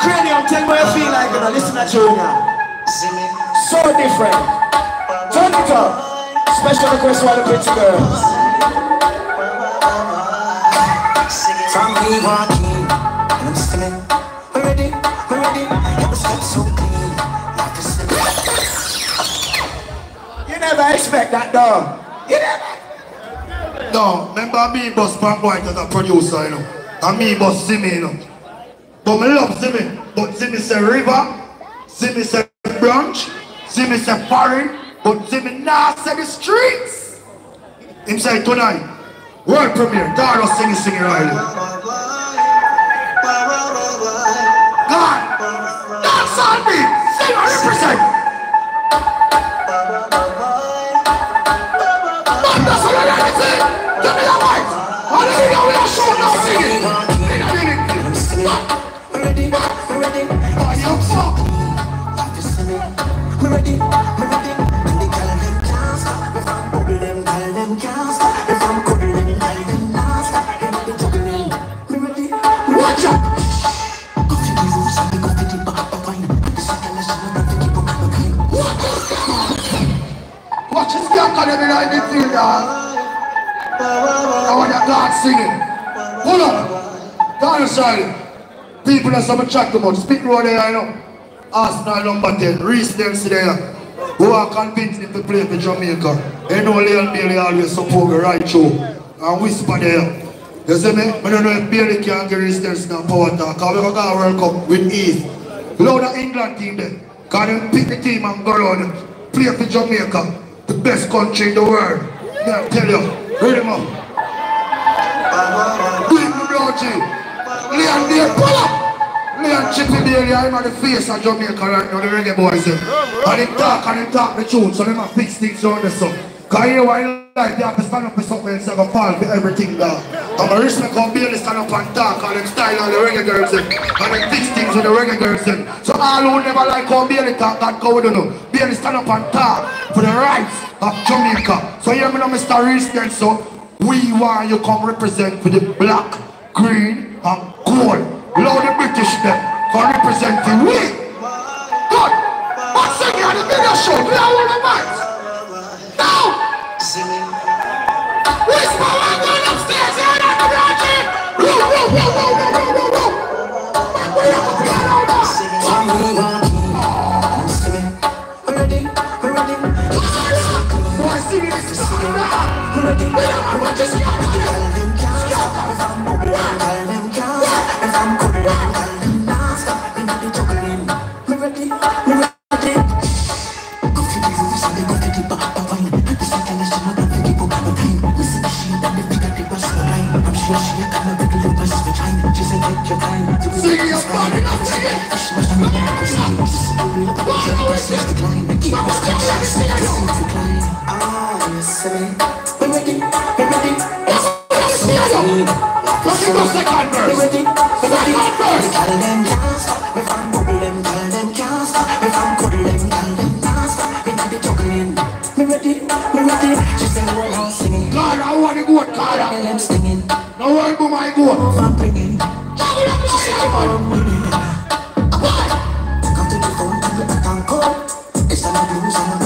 Kraneum, tell me what you feel like, you know. Listen to tune now. So different. Turn it up. Special request for all the pretty girls. And. You never expect that, dog. You. No, remember me White as a producer, you know. And me bus Zimmy, you know. But me love Zimmy. But Zimmy say river, Zimmy say branch, Zimmy say foreign, but Zimmy now say the streets. Him say tonight, world Riley. God, on me, sing and represent. Man, that's what I like to say. Give me a. We're ready, we're ready. Oh, the girl them them Watch this guy the field, dog. I want your God singing. Hold on. Dance side. People that some about. Speak road there, I know. Arsenal number 10. Reiss there. Who are convinced him to play for Jamaica. You know Leon Bailey always support the right show. And whisper there. You see me? I don't know if Bailey can get Dempsey now power talk. Because we're going to go World Cup with ease. Load the England team there. Because they pick the team and go around. Play for Jamaica. The best country in the world. Me I tell you. Read them up. Big Roger. Leon Day, pull up. Leon Chippy Bailey, I'm on the face of Jamaica right now, the reggae boys. them. And they talk and they talk the tune, so they must fix things around the sun. Cause here why like they have to stand up for something and say go fall for everything dog. And my respect how Bailey stand up and talk and them style on the reggae girls them. And they fix things with the reggae girls them. So all who never like how Bailey talk, God go with them. Bailey stand up and talk for the rights of Jamaica. So hear me now Mr. Reiss then so we want you come represent for the black, green and gold. Lord the British them come represent the we. God, what's the the video show? We are one of us. I'm ready. Me ready. Second verse. Tell them can't stop. If I'm tell them. If I'm tell them can't the juggling. Ready, me ready. She say well I'm singing. God, I want to go to God. Tell them singing. No one go my go. I'm bringing. She say I'm winning. Come to the phone, tell me I can't go. It's not a blues and a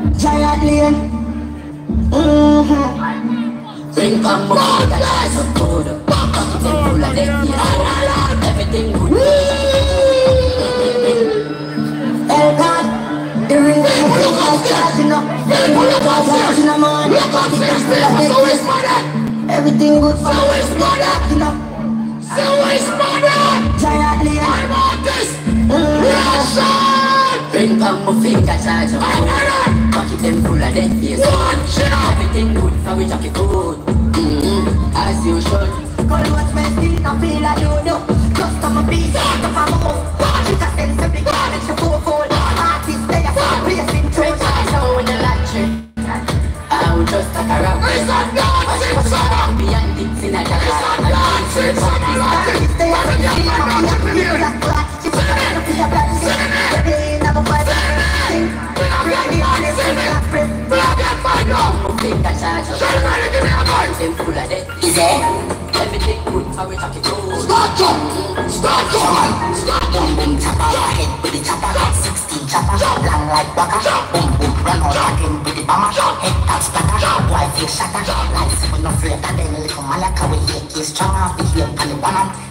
Giant lane. Mm-hmm. Think I'm more than a good. Pocket them full of dead face. Everything good. El God. The ring from my finger charging up. Full charging up, man. Pocket them full of dead face. Everything good for. They're darking up. So. Giant lane. I'm on this. Mm-hmm. Russian. Think I'm more finger charge up. Pocket them full of dead face. Everything good, so we jack it good. Mm-hmm. As you should. Call what's my skin, I feel like you know Just on my beat, out of my mouth. She can sense every girl and she fourfold. Artists, they are far placing trench. So you like trick, I will just take a rap. It's a song. Beyond it in a jar. Dancing song. Artists, they are far charge up. To give me a mic. Them full of dead. Everything good, so we jack it good. Start up. Start up. Start up. Boom boom chopper, head with the chopper, 16 chopper, long like waka. Boom boom, run out again with the bomber, head touch splatter, boy feel shatter. Like seven no flatter, then a little malaka we hear case stronger, we hear pan the one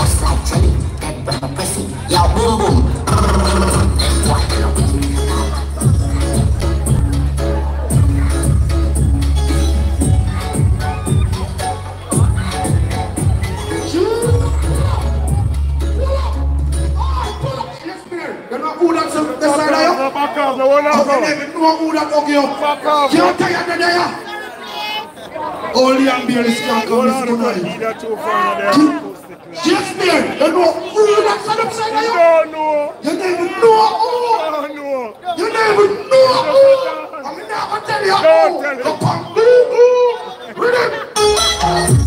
know who that hug you? You're tired of there. Only Bailey can come this tonight. either too far there. Shakespeare, you know who that's up side of You you? don't know. You never know who. You never know who. I'm not gonna tell you Don't tell it. Come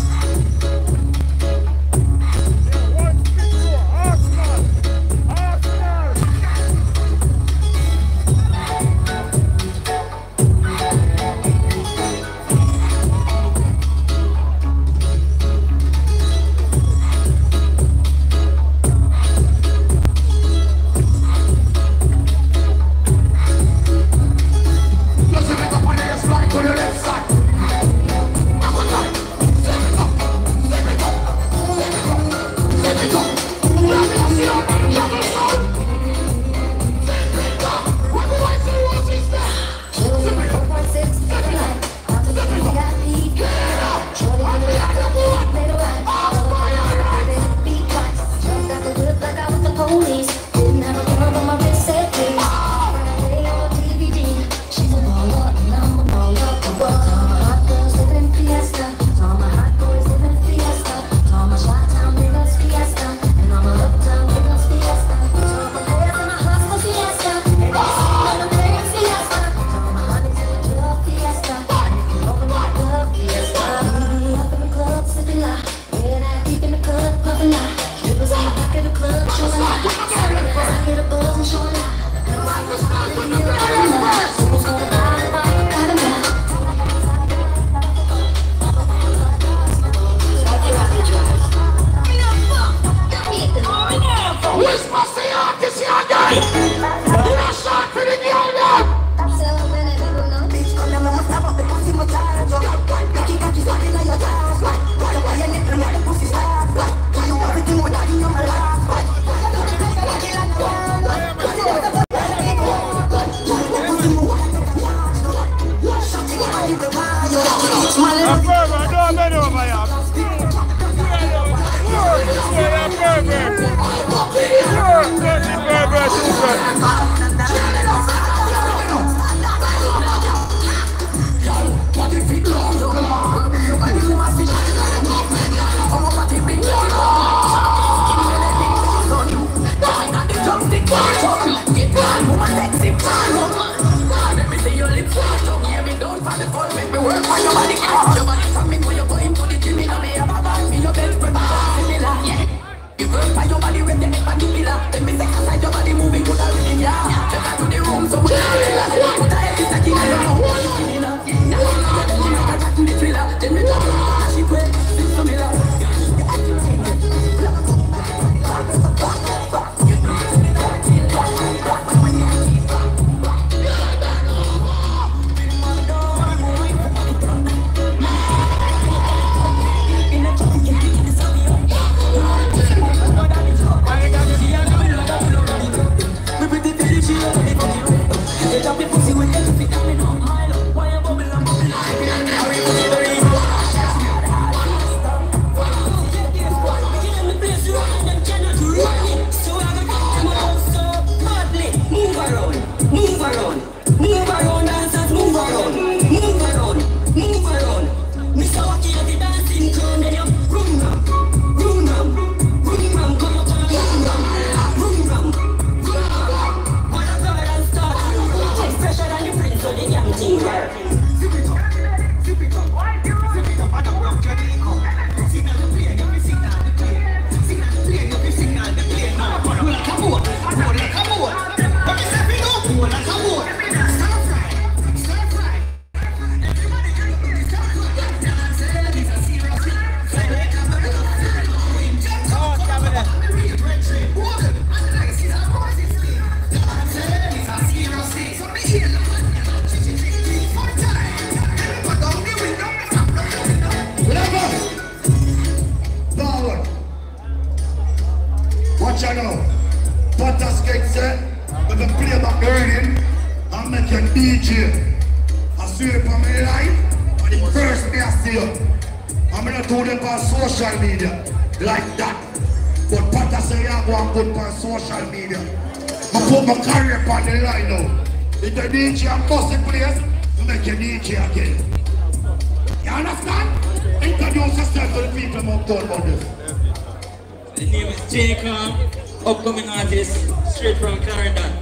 upcoming artist, straight from Clarendon.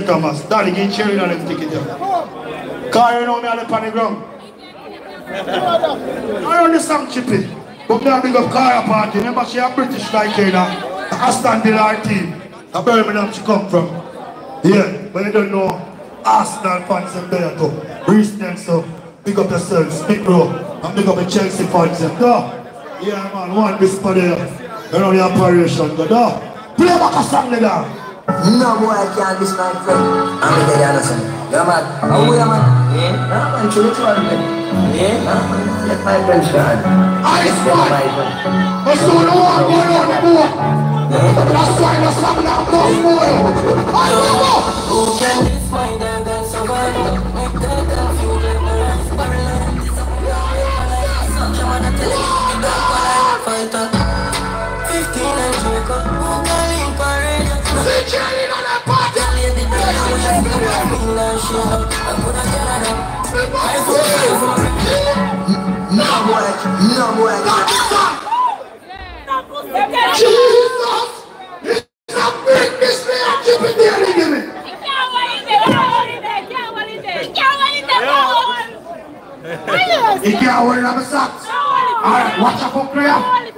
St. Thomas. Daddy, get cheering on them ticket here. Cara, you know me on the panic ground. I the chippy. But me a big up Cara party. Remember she a British like here now. Aston Villa team. A Birmingham she come from. Yeah, but you don't know Arsenal fans in there too. Reach them so big up yourself, Smith Rowe, and big up the Chelsea fans them. No. Yeah man, one whisper there. You know the operation, but no. Play back a song nigga. No boy can't miss my friend. I'm the guy Anderson. Yeah man. How we are man? Yeah. Man. True to one man. Yeah. Man. Let my friend shine. Ice one. Let's do the one going on the board. That's why the song now goes more. I know. Who can On a I'm keeping there to give I'm a. Alright, watch out for prayer.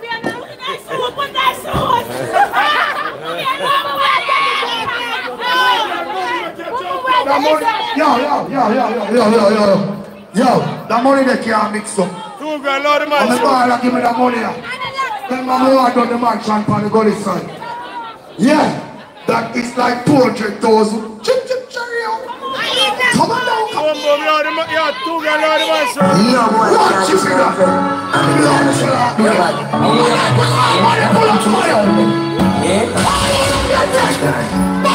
The money, yo, yo, yo, yo, yo, yo, yo, yo, yo. Yo, the money they can't mix up. Two grand, Lord, man. I'm the baller, give me the money. Then my mother done the mansion on the gully side. Yeah, that is like 200,000. Chip, chip, cherry out. Come on down, come Boom, boom, Lord, man. Yeah, two grand, Lord, man, sir. No boy can't miss my friend. I'm the guy Anderson. Yeah man. How we are man? Yeah. Who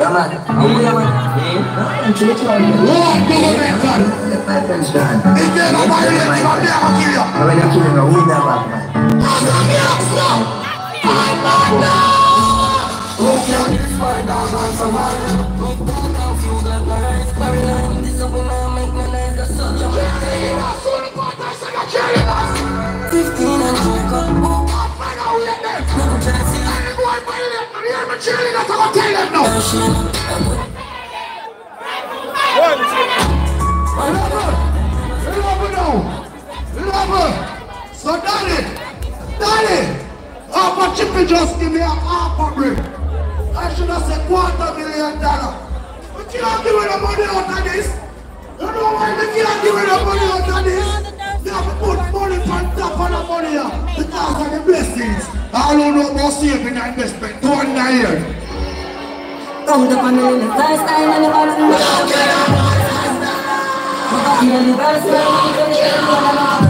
Ramad. Hey, Ramad. Hey. Change your mind. Oh, go back, God. My friend's done. If they're not my friends, I'm there, I'll kill you. I'm going to kill you. We're not my friends. I'm not your son. I'm not your son. Okay, this is my dog. I'm surviving. Kill. I'm gonna kill him. We never man. I'm the next one. I'm. So Daddy, Daddy, half a chippy just give me a half a brick. I should have said quarter million dollar. But you can't give me the money out of this. You know why they can't give me the money out of this? They have to put money on top of the money here because of the blessings. I don't know about saving and investment. Two and nine years. Come to family the first time and the first time. the first time,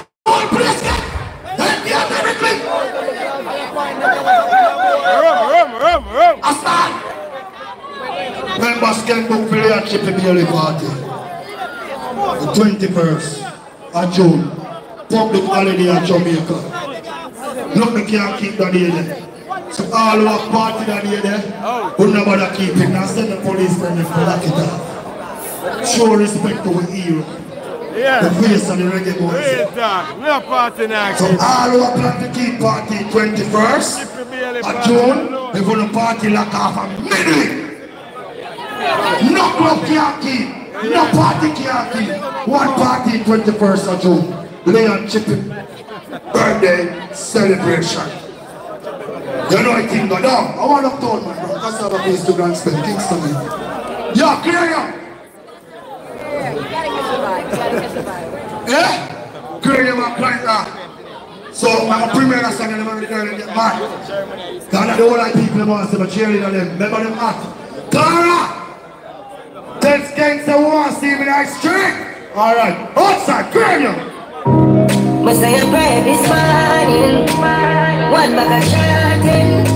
it Members can book for the Chippy party. The 21st of June. Public holiday in Jamaica. Me can't keep that day there. So all who have party that day there, who never bother keep it. Now send the police them to lock it up. Show respect to the hero. Yeah. The face of the reggae boys. Talk. We are party now. So all who are plan to keep party 21st of June, if you party lock off a minute. No club can't keep. No party can't keep. One party 21st of June. Leon Chippy birthday celebration. You know I think go down. I want to told man, bro. Because I have a place to go and spend Kingston. man. Yo, clear you. Yeah? Clear you, my client. uh. So I'm premier of song and I'm going to get mad. Because the whole lot of people want to see my cheerleader them. Remember them hot. Tara! Ten gangster want to see me like straight. All right. Outside, clear you. Must say a prayer this morning. One bag of shouting.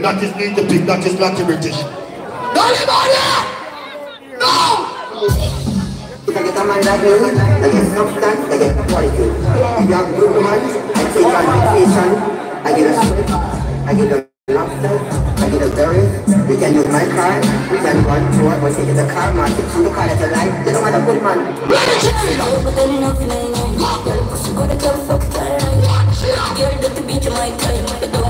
Pignatius need the Pignatius not the British. Nobody! No! If I get a man like me, I get substance, I get quality. If you have good hands, I take on vacation, I get a sweat, I get a lobster, I get a berry. We can use my car, we can run through it, we can get a car market, through the car that's alive. They don't want a good man. You're the beach of my time,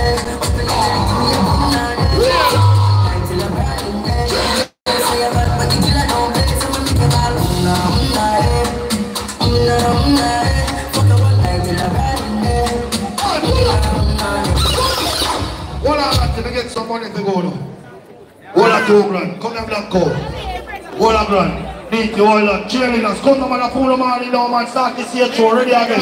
money to go now. All a two grand. Come here, black cow. All a grand. Need you all a cheerleaders. Come no man a fool man in now man. Start this year show ready again.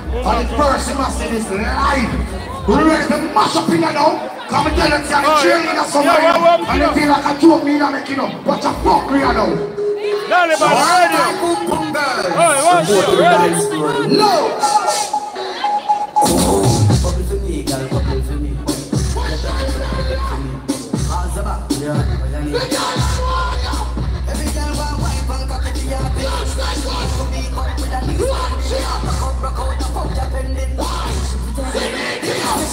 And the person must see this live. Ready to mash up in there now. Come and tell them, say, I'm cheering or something. Yeah, yeah, yeah, And they feel like a joke me not making up. What the fuck we are now? Dale, man, ready. Hey, what's it? Ready? No!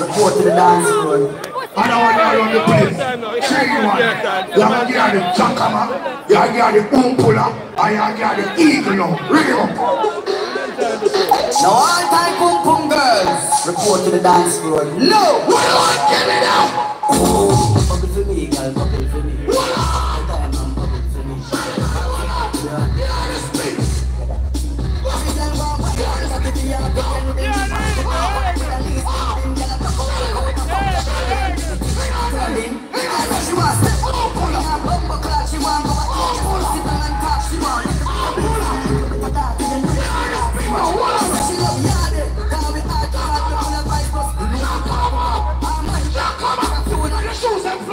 Report to the dance floor. I don't want to the place. Three one. You have to the Chakama, you have to the Umpula, and you have the Eagle now. Ready up. Now all time pum pum girls. The dance floor. No! It for me, girl, bubble for me.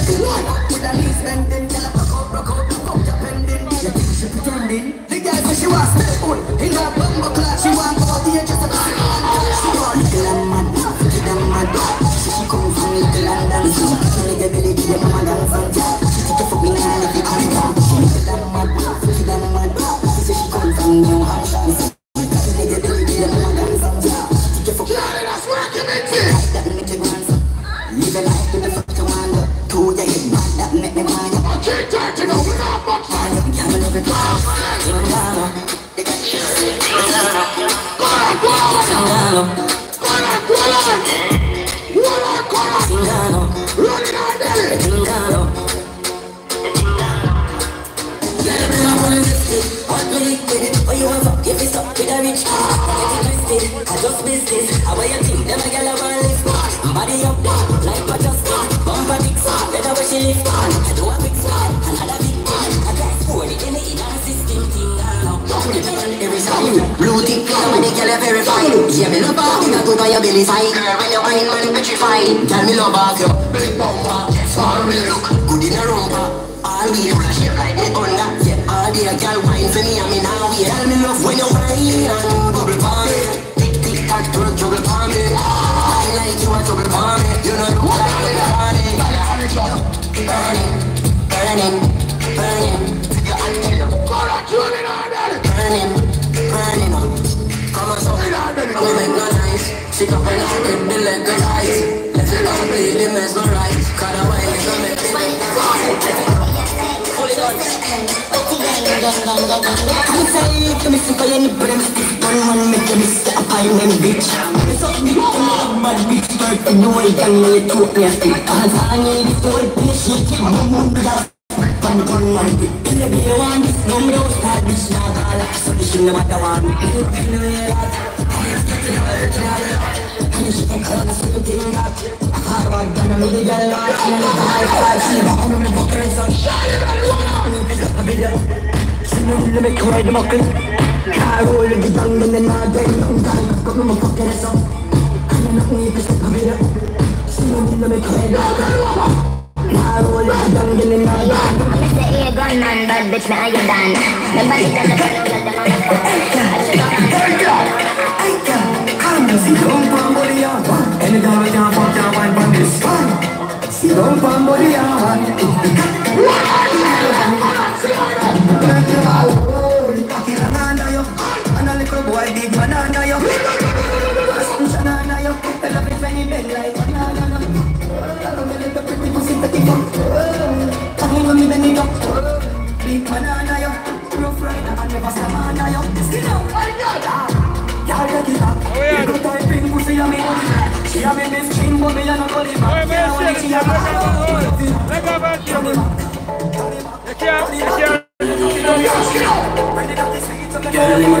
With bending, tell her you. come. Just business. How you think them a gyal a want lift? Body up, like what just did. Bumper big spot, better where she lift on. I do a big spot, another big thing. I got forty in the inner system thing. now. Every time, blue tick, when the gyal a very fine. Yeah, me love her, me go by your belly side. Girl, when you wine, man, petrified. Tell me love her, girl. Big bumper, small real look, good in a rumba. All we rush it like the under. Yeah, all day a girl wine for me, and me now wait. Tell me love when you wine and bubble me. Me. I like you a juggle for me. You know look like you a party. Burning, burning, burning. Come on, so we make no noise. She the leg guys. Let's it it. It on. I'm sorry, to me super any brim One one make step up I name bitch It's up I'm not mad bitch Start to know it and lay to a stick Cause I need bitch Shake it, I'm on the gas Pan pan man Tell me you. want this No me don't start bitch Now gala So this you no matter what You know you everything up Hard gonna Me on the fucker So shut it everyone Let me cry the muckle Car roll the tongue and then I get it Got me my fucking ass up I'm not need to step a bit up Let me cry the muckle Car roll the tongue and then I get it Say you gun man, bad bitch, now you done. The body tell the girl that the on Anytime can fuck down wine from this Sit down for And a boy you banana I love me little up Big banana and You a a a Yeah, a You you. Girl, in my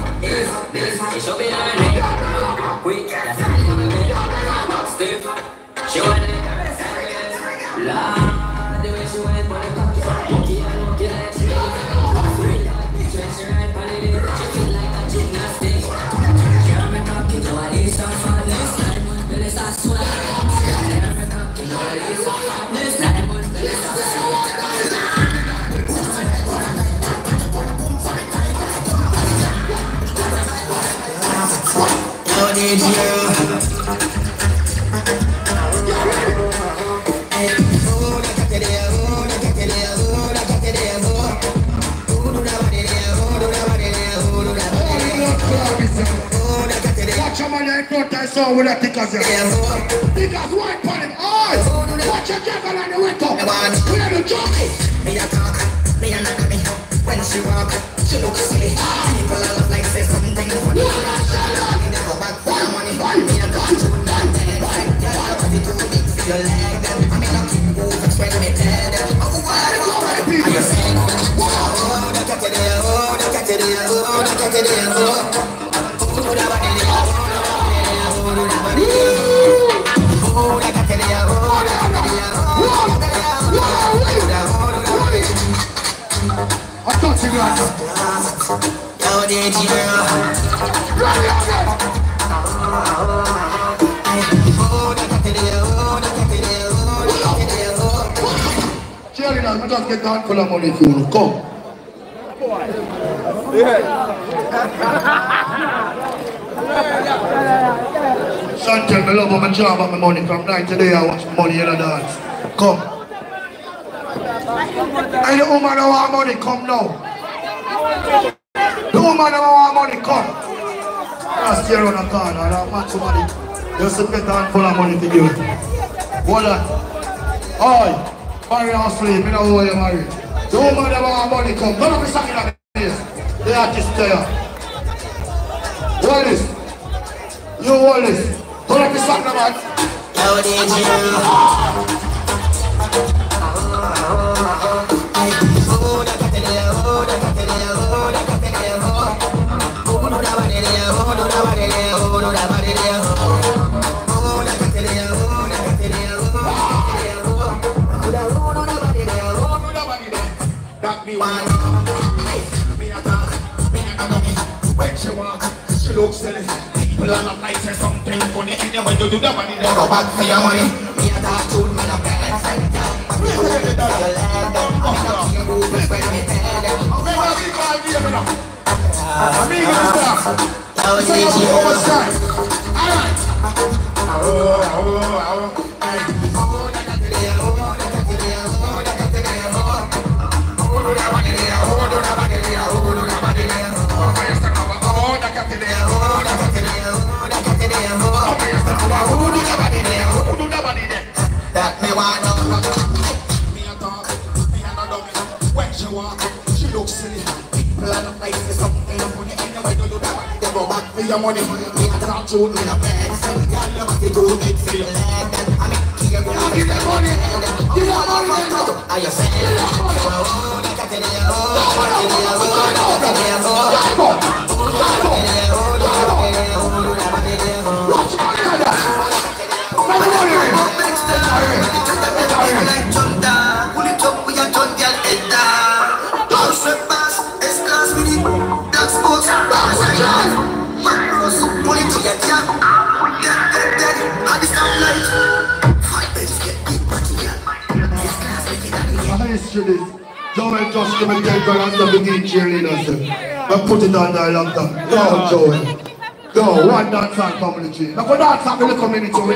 did you? Watch your man like no time song with a tickers here. Tickers white on. Eyes. Watch your devil on the window. We are the jockey. Me a talk, me a knock me When she walk, she look silly People love like say something funny oh, I'm touching you. Yo, did you? Cheering on me just get down full of money for you. Come. Son tell me love my job and my money from night to day I want money in the dance. Come. And the woman that want money, come now. The woman that want money, come. Just stay around the corner I'll match money. Just a get down full of money to you. Hold on. Oi, marry or slave, me know who you marry. The woman that want money, come. Don't me singing at the place. The artist there. Wallace. You Wallace. Don't about. How did you? Looks silly on the night say something funny when you do the money, they go back for your money Me a talk to me, a bad That me want Me a talk, me a no dummy. When she walk, she looks silly. People on the place say something funny Anyway, do you do that, they go back for your money. Me a talk to me a bad Some girl, you must be good, it feel like that I mean, give me me money. Give me money, now Are you saying Oh, oh, oh. Joel just give me 10 grand and stuff to put it on there long time. Go, Joel. Go, one dance and community. Now for dance and the community, we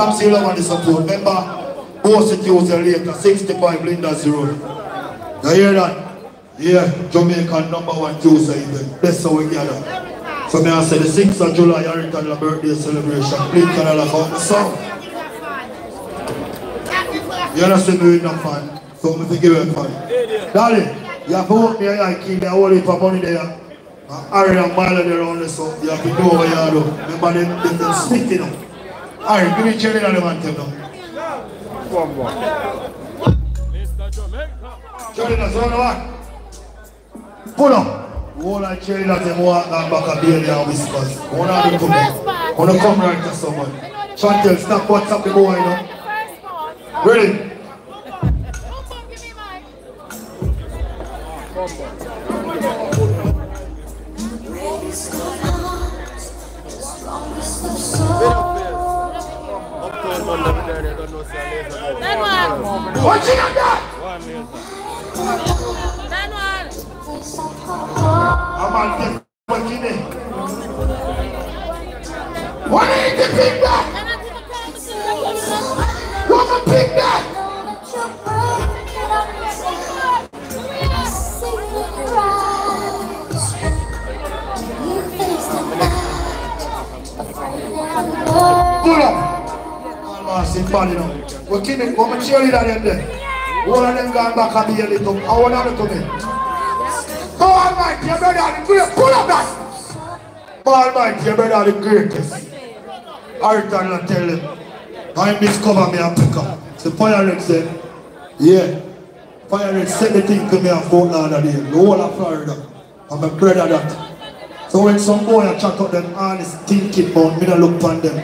thanks you love and the support. Remember, both security later, 65 Linda's Road. You hear that? Yeah, Jamaican number one Tuesday event. That's how we. So me I say the 6th of July, Hurricane birthday celebration. Please can I look out the song? You understand me enough fun? So me to give it fun. Darling, you have to me I keep the whole heap of money there. And Harry and Marlon there around the so you have to know what you do. Remember them, them, them stick you know. Harry, give me cherry and them and tell them. One more. Cherry, that's one one. Pull up. One and cherry that them walk down back a baby and whispers. One of them come here. Wanna come right to someone. Chantel, stop what's up the boy, you know. Ready? What you got? I'm on this you need. What is the pick that? What the pick that? I'm sing bad, you. We're kidding. We're cheerleader them there. One of them gone back and be a little. I want to come Mike. Your brother the great. Pull up that. Ball Mike, your brother the greatest. Ariton will tell him. I discover me and pick up. Said, yeah. Red said the thing to me and Fort Lauderdale, the whole of Florida. I'm a brother that. So when some boy a chat up them honest thinking about me not look upon them.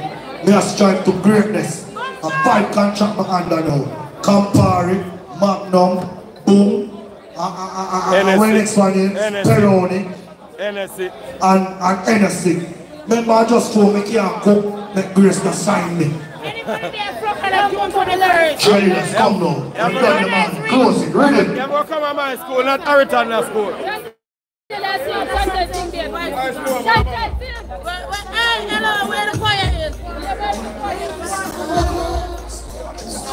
Me a strive to greatness. A five contract my under now. Campari, Magnum, Boom, uh, uh, uh, uh, uh, when next one is Peroni, NSC. and, and Hennessy. Remember I just told me can't cook, make Grace not sign me. Charlie, let's come now. I'm done the man. Close it, ready? You ever come to my school, not Ariton school. It's alright, and I know that you're breaking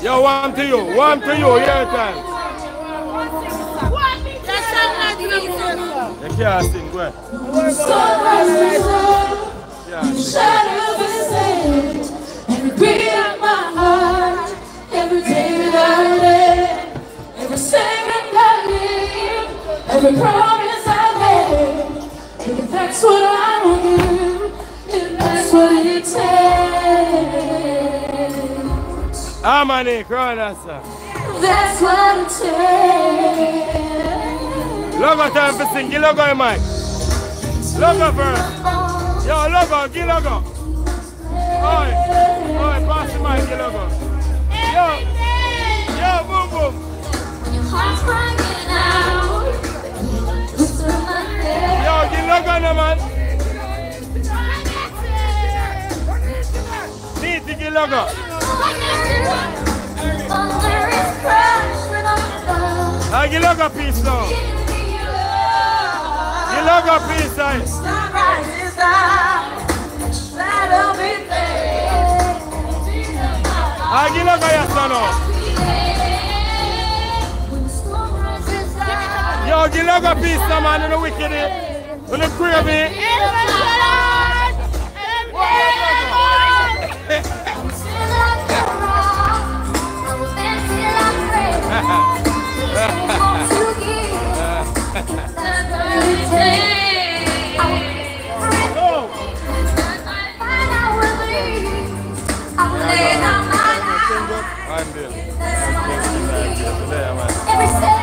Yo, one to you, one to you, your time. You can't sing, go ahead. Sunrise is up, Yeah, the sing. shadow. Every beat of my heart, every day that I live, every second I live, every promise I made. If that's what I will do, if that's what it takes, Crown us. that's what it takes. Logo time for sing, give logo, Mike. Logo first. Yo, logo, give logo. Oi, oi, pass the mic, give logo. Yo, yo, boom, boom. Heart's breaking out. Through my head. Yo, give logo, no man. Need to give logo. Thunder is crashing on the I now. Give logo piece, I. Up. Shadow be there. I give logo, yes or no? Yo, give logo piece, no man, you Andil. Andil. Andil.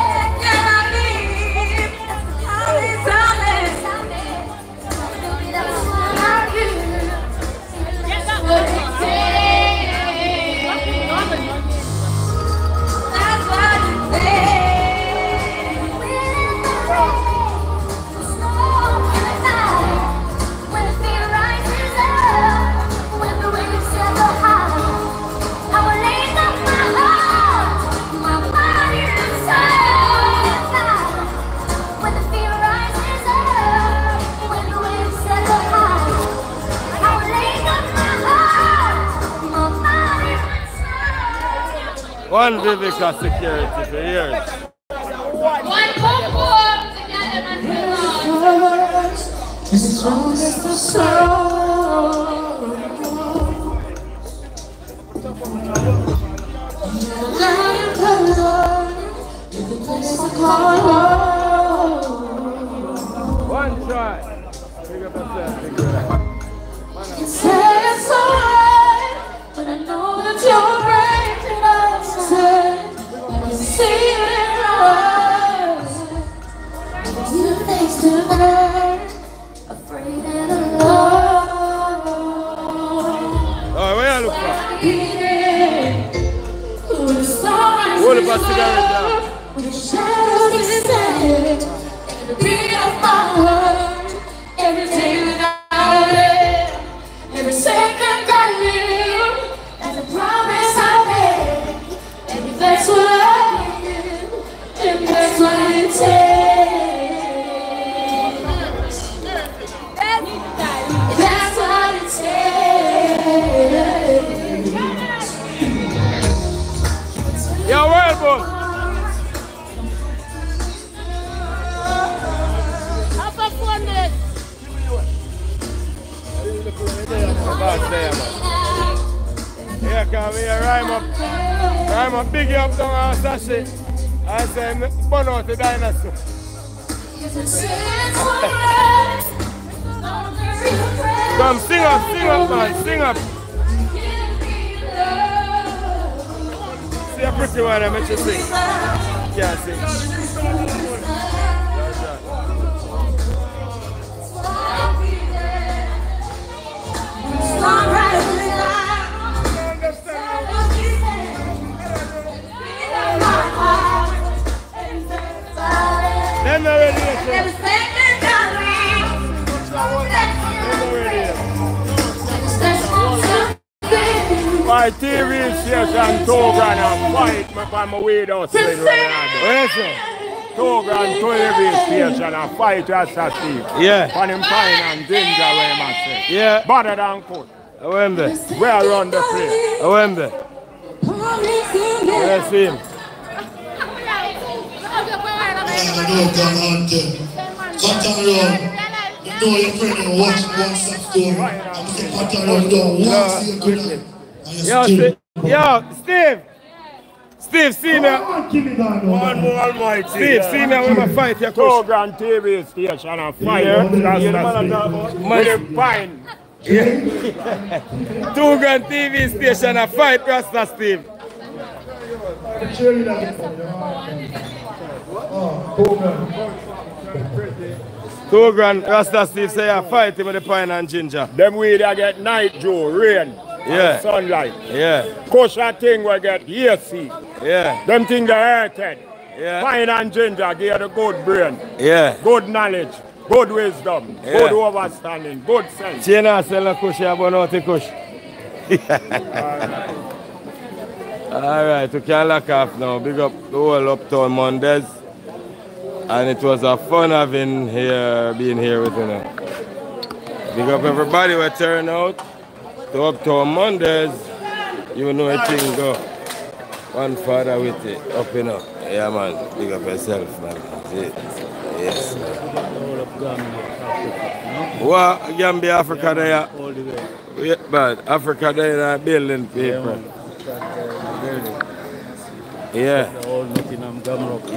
One Vivica security for years. One pop together and As long as the sun Lion color If the place is color station and fight Rasta Steve. Yeah. On him pine and ginger way, man say. Yeah. Better than cook. I went there. Where around the place? I went there. Yes, him. I know come on to cut around. You know your friend and watch one story. I'm saying cut don't want to see you good. Yo, Steve. Yo, Steve. Steve, see me. One more almighty. Steve, see me when I fight your Two grand TV station and fight Yeah. Rasta Steve. With him pine. Two grand TV station and fight Rasta Steve. Two grand Rasta Steve say I fight him with the pine and ginger. Them weed I get night Joe, rain, Yeah. and sunlight. Yeah. Kush a thing we get AC. Yeah. Them thing the earthed. Yeah. Pine and ginger give you the good brain. Yeah. Good knowledge. Good wisdom. Yeah. Good understanding. Good sense. She not sell a kush, you burn out kush. [laughs] Alright, we can lock off now. Big up the whole Uptown Mondays. And it was a fun having here, being here with you. Know. Big up everybody who turn out to Uptown Mondays. You know a thing go. One father with it, up and up. Yeah man, big up yourself man. Yes. What Gambia, Africa there? Yeah, but Africa there are building people. Yeah.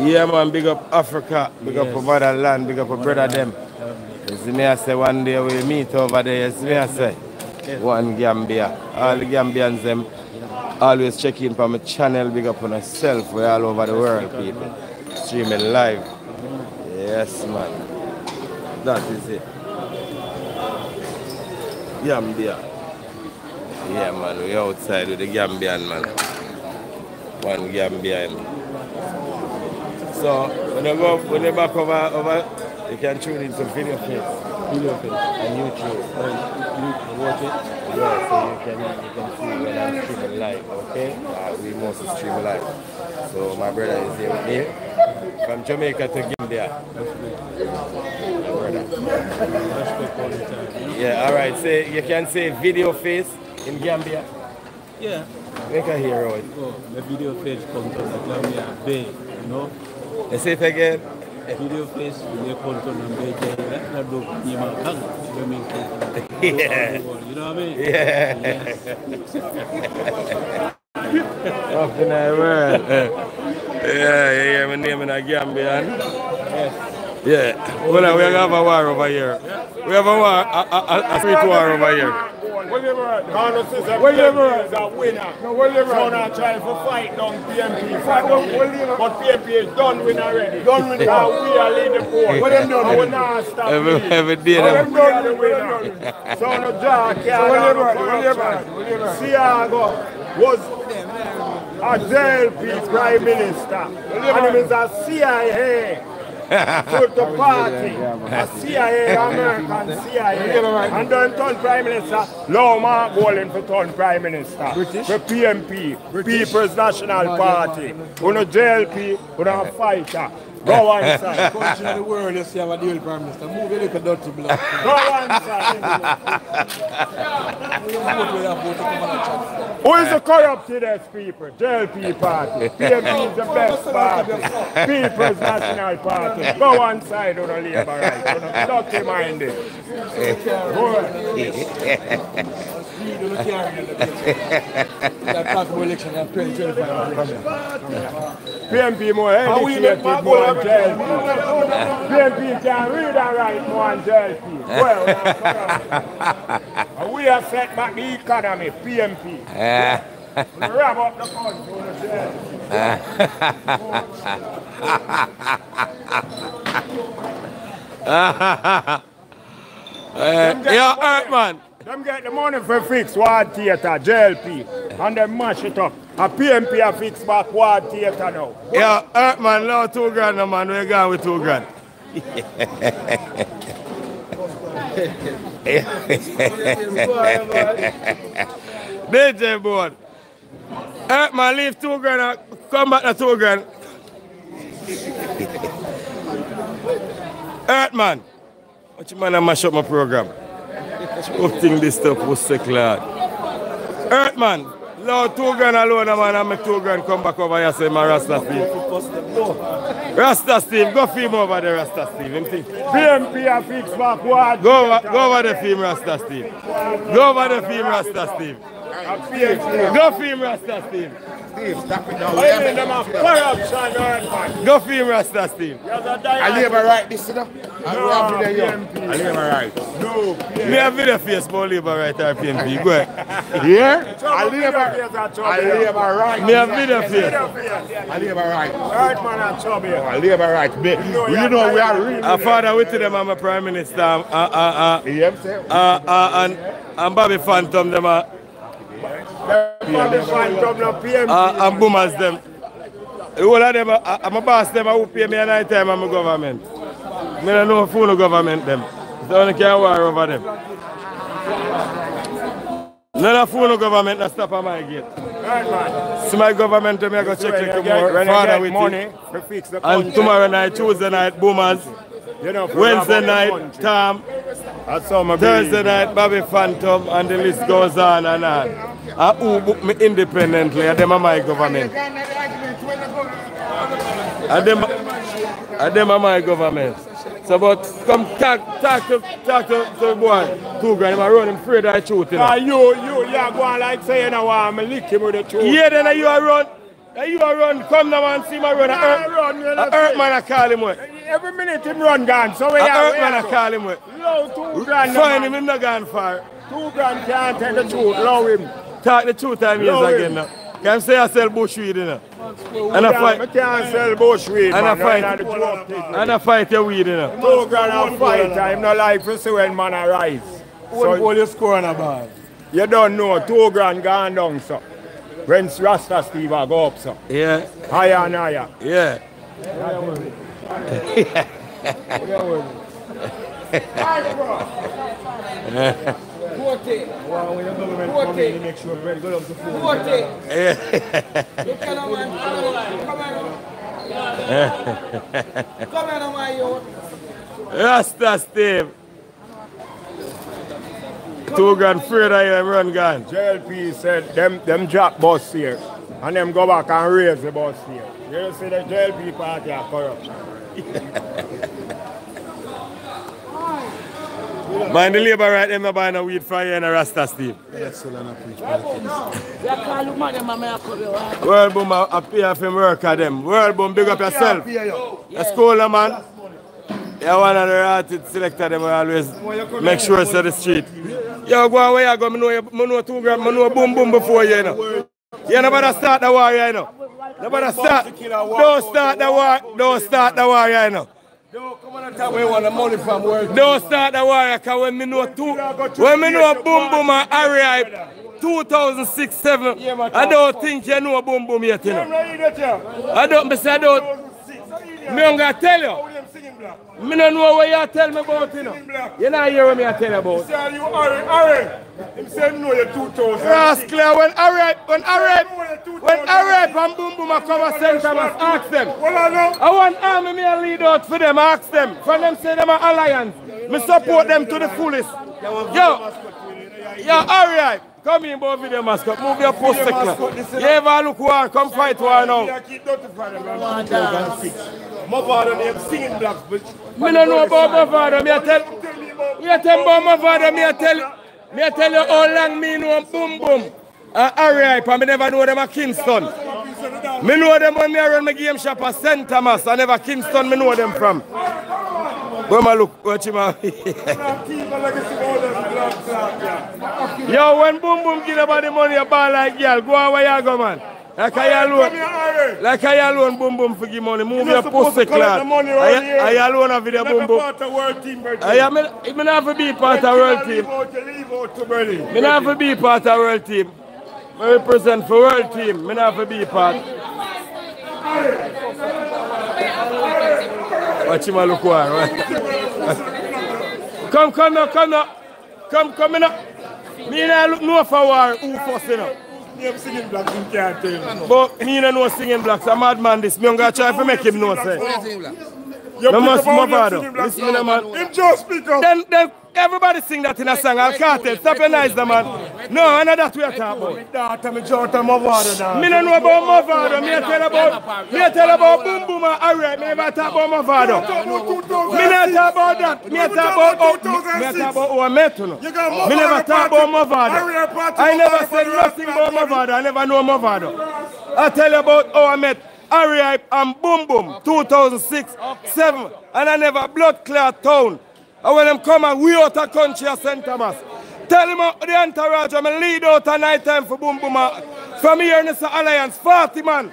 Yeah, man, big up Africa, big up our motherland, big up our brother them. You see me, I say one day we meet over there, you see me, I say. One Gambia. All the Gambians, them always check in for my channel, big up on yourself. We're all over the world, people. Streaming live. Yes, man. That is it. Gambia. Yeah, man, we outside with the Gambian, man. One Gambian. So, when you go, when you back over, over, you can tune into video face. Video face. And YouTube. You, you watch it? Yeah, so you can, you can see when I'm streaming live, okay? Uh, we mostly stream live. So, my brother is here with me. From Jamaica to Gambia. Yeah, all right. Say you can say video face in Gambia. Yeah. Make a hero. Oh, the video page comes on the Gambia Bay, you know? You say it again? Video page, they come on the Bay, that's not the name of Kang, you mean Yeah. You know what I mean? Yeah. Up in the world. Yeah, yeah, yeah, my name in a Gambian. Yeah. Well, we have a war over here. We have a war, a, a, a, a street war over here. William Carlos is a William PNP is a winner. No, William So now try for fight down PNP. Fight William. But PNP is done win already. Done win. [laughs] Now we are leading the board. What them done? I will not stop. Every, every day. So them- them done the winner. So no jaw can't William William Seaga was a JLP Prime Minister. And he is a CIA. To the party, a CIA, American CIA, and then turn Prime Minister, Low Mark Golding for turn Prime Minister. British? The PNP, People's National Party. Uno JLP, uno a fighter. Go one side. Country the world, you see a deal prime minister. Move your little dirty blood. Go one side. [laughs] Who is the corruptedest people? JLP party. PNP is the best party. People's National Party. Go one side on the Labour right. [laughs] On dirty minded. That possible election in 2025. PNP more educated more than JLP. PNP can read and write more than JLP. Well, we have set back the economy, PNP. We wrap up the country. Uh, yeah, Earthman. Them get the money for fix Ward Theatre, JLP, and them mash it up. A PNP a fix back Ward Theatre now. Yeah, Earthman, now two grand, no man. We're going with two grand. [laughs] DJ board. Earthman, leave two grand, and come back to two grand. [laughs] Earthman. What you man a mash up my program? Hope thing this stuff was sick lad. Earthman, Lord two grand alone man and make two grand come back over here say my Rasta Steve. Rasta Steve, go film over there Rasta Steve. Him think. PNP a fix back Ward Go go over the film Rasta Steve. Go over the film Rasta Steve. Go film Rasta Steve. Steve, stop it now. I mean, them have corruption, Earthman. Go film Rasta Steve. I labor right this, you know. I No, PNP. I labor right. No, Me have video face about labor right there PNP. Go ahead. [laughs] Yeah? I labor, I labor right. Me have video face. I labor right. Earthman and Chubby. I labor right. Me- You know we are really. A father with them, I'm a prime minister. Uh, uh, uh, uh, uh, uh, and, and Bobby Phantom, them, uh, uh, and boomers, them. All of them, uh, I'm a boss, them, I will pay me a night time, I'm a government. Me don't know who the government, them. So I can't worry over them. None of fool government that stop at my gate. Earthman. See my government, me I go check it tomorrow. when Father get money fix the And tomorrow night, Tuesday night, boomers. You know, Wednesday rob up the night. Tom. That's how my Thursday night, Bobby Phantom, and the list goes on and on. I who book me independently, and them are my government. And them, and them are my government. So, but come talk, talk to, talk to, to the boy, two grand, him a run him afraid I shoot him. Ah, you, you, you go on like saying, I want to lick him with the truth. Yeah, then you a run. You a run. Come now and see my run. Earth, run, a know, man I call him with. Every minute him run gone, so we A are. man I call him with. Low two grand. Find him, him not gone far. Two grand can't take the truth. Low him. Talk the truth time years again now. Can say I sell bushweed, you know. And I I fight. can't sell bushweed, And I fight. None of the joke. And I fight your weed, you know. Two grand and fight time, no life to see when man arise. What goal you score on a ball? You don't know, two grand gone down, so. When Rasta Steve a go up, so. Yeah. Higher and higher. Yeah. Forty. Wow. You. Rasta Steve. Two grand of him run gun. JLP said them them drop bus here and them go back and raise the bus here. You see the JLP party are corrupt. [laughs] Mind the labor right them not buying no weed for you in a Rasta preach World Boom pay for work at them. World Boom big up yourself. A scholar man. You're one of the rated selector them always make sure it's the street. Yo, go away, I go, I know, I know two gram, I know boom boom before you, you know. You never start the war, you know. Nobody start, don't start the war, don't start the war, you know. We want the money from work. Don't start the war, because when me know two, when me know boom boom and arrive 2006, 7, I don't think you know boom boom yet, you know. I don't, I don't, me don't tell you. Me don't know what you tell me about, you know. You not hear what me I tell you about. Say you Harry, Harry. Him say no you 2000. Rascal, when Arab, when Arab, when Arab and Boom Boom a come a St. Thomas, ask them. Well, I know. I want army me a lead out for them, ask them. For them say them are alliance. Me support them to the fullest. Yo, yo, alright. Come in, both video mascot. Move your post sector. You ever look war, come fight war now. Keep dirty for them. 2006. My father name singing blacks, but Me no know about my father. Me a tell, me a tell about my father. Me a tell, me a tell you how long me know Boom Boom. Uh, alright, and me never know them at Kingston. Me know them when me run my game shop at St. Thomas. I never Kingston me know them from. Where my look, watch him out. Yo, when Boom Boom give about the money, you ball like girl. Go where you go, man. Like I alone, like I alone, boom boom for give money. Move your pussy clad. the money around here. I, I alone have video boom boom. part of world team, I am, I me not have to be part of world team. Leave out, you leave out to Bertie. Me not have to be part of world team. I represent for world team. Me not have to be part. Him look right? come, come now, come now. Come, come now. Me not look no for war. Who you know? Name singing blacks, you can't tell. But me no know singing blacks. A madman this. Me gonna try to make him know, say. You No must up move them out. singing blacks. Listen, man. Him just speak up. Then, then everybody sing that in a song. I'll cartel. Stop your nice, the man. No, I know that we are talking about. Daughter, me daughter, my father, daughter. Me no know about my father. Me a tell about, me a tell about boom boom and alright. Me never talk about my father. Me never talk about that. Me a talk about, me talk about who I met, you know. Me never talk about my father. I never said nothing about my father. I never know my father. I tell you about how I met Harry and Boom Boom, 2006, 7, and I never blood clot town. And when them come and we out of country of St. Thomas, tell him uh, the entourage, I'm lead out at night time for Boom Boom. uh, From here in this alliance, 40 man.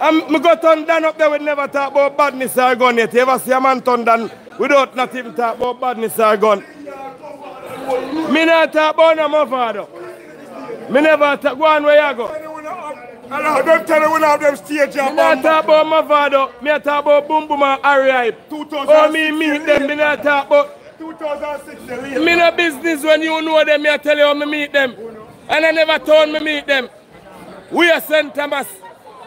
And me go turn down up there, we never talk about badness or gun yet. You ever see a man turn down without not even talk about badness or gun? Me not talk about no my father. Me never talk, go on where you go. Hello, don't tell me we have them stage Me not talk about my father. Me a talk about Boom Boom and Harry Hype. Oh, me meet them. Me not talk about. 2006, they leave. Me no business when you know them. Me a tell you how me meet them. And I never told me meet them. We are St. Thomas.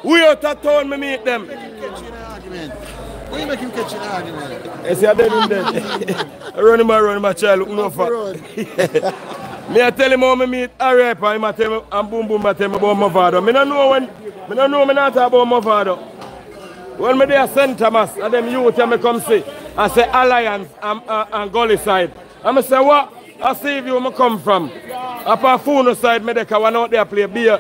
We out of town me meet them. Why you make him catch an argument? I say I dead him dead. [laughs] I run him around my child look no for. [laughs] Me I tell him how me meet Hype and him a tell me and Boom Boom a tell me about my father. Me no know when. Me no know me not about my father. When me there St. Thomas and them youth and me come see, I say Alliance and, and, and Gully side. And me say what? I see if you me come from. Upon Funo side me there one out there play beer.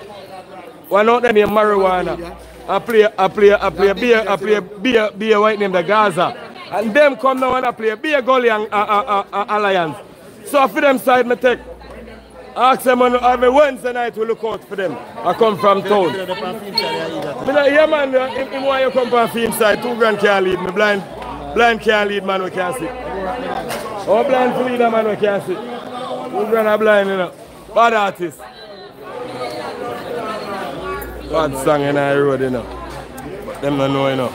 One out there named marijuana. I play I play I play beer I play beer beer white name the Gaza. And them come now and I play beer Gully and uh, uh, uh, uh, Alliance. So for them side me take Ask them on every Wednesday night we look out for them. I come from town. Yeah man, uh, if, if you come from the inside, two grand can't lead me. Blind, blind can't lead man, we can't see. Oh, blind for leader man, we can't see. Two grand are blind, you know. Bad artist. Bad song in the road, you know. But them don't know, you know.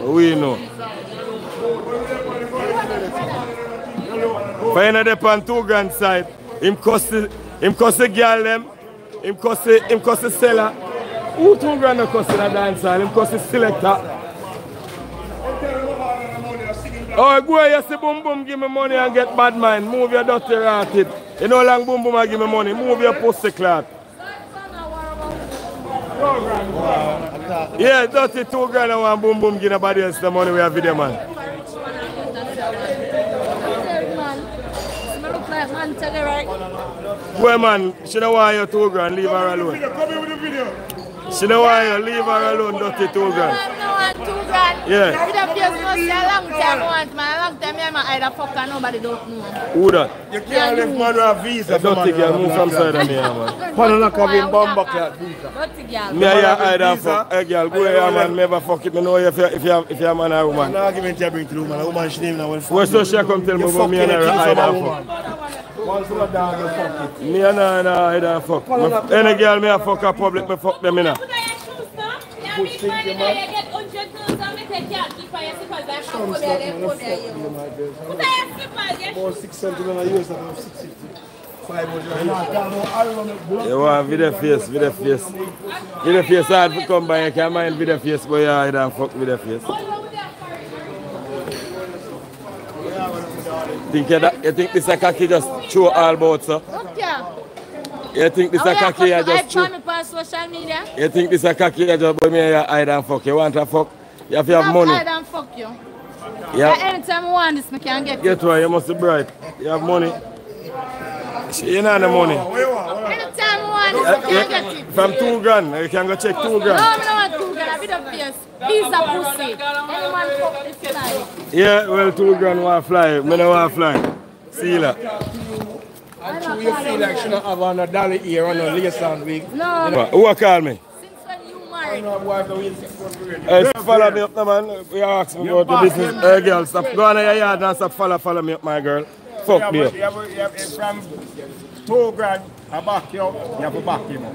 But we know. Find the on two grand side. Him cost the, him cost the girl them. Him cost the, him cost the seller. Who two grand no cost in a dance hall? Him cost selector. Oh, go you see boom boom, give me money and get bad mind. Move your dirty ratted. You know long boom boom I give me money. Move your pussy clot. Yeah, dirty two grand and one boom boom give nobody else the money we have video man. Man, me look like man, tell you right. Boy man, she don't want your two grand, leave her alone. She don't want you, leave her alone, dirty two grand. No want two. Yeah. Face must say a long time I man. A long time me man either fuck and nobody don't know. Who that? You can't lift man with a visa. Dirty girl, move from side of me, yeah, man. Bomb clock visa. Dirty girl. Me and you either fuck. Hey girl, go here man, never fuck it. Me know if you if you if you a man or woman. An argument you bring to the woman, a woman she name now will fuck Where so she come tell me You about me and her? either woman. fuck. Once a dog, you fuck it. Me and her and her either fuck. Me- Any girl me a fuck a public, me fuck them inna. About six cents in a year, so about six fifty. Five hundred. You want video face, video face. Video face hard to come by, you can mind video face, but you either fuck video face. Think you, that, you think this a cocky just show all about, sir? Okay. You think this a cocky you just I me on social media. You think this a cocky you just but me you hide and fuck? You want to fuck? You have to have money. hide and fuck you. Yeah. Yeah. Anytime I want this, I can get Get one, you must be bright. You have money. You know the money. Anytime I want this, I can eh, eh, get yeah, it. From two grand, you can go check two No, grand. I don't want two grand. I be the face. He's a pussy. Any man fuck this tonight. Yeah, well, two grand want fly. Me no want fly. See that. And true, you feel like she not have on a dolly ear on a lace and wig. No. Who call me? I know boy, the way six. Hey, follow me up, no man. You ask me about the business. Hey, girl, stop. Go on to your yard and stop follow, follow me up, my girl. Fuck me You up. have, you have, you have, from two grand, I back you up, you have to back him up.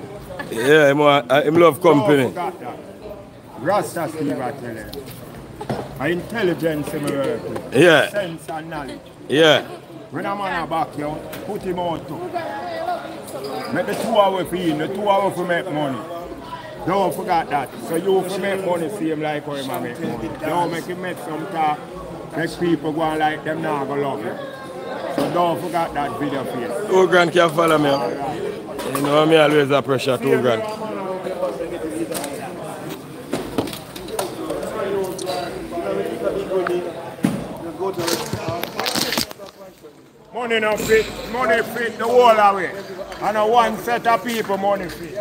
Yeah, him, want- uh, him love company. Rasta Steve, I tell you. A intelligence in my work. Yeah. Sense and knowledge. Yeah. When a man a back you, put him out too. Make the two hour for him, the two hour for make money. Don't forget that. So you for make money same like how him a make money. Don't make him make some talk, make people go and like them now go love you. So don't forget that video for you. Two grand can follow me. Right. You know me always a pressure two grand. Money no fit, money fit the whole away. And a one set of people money fit.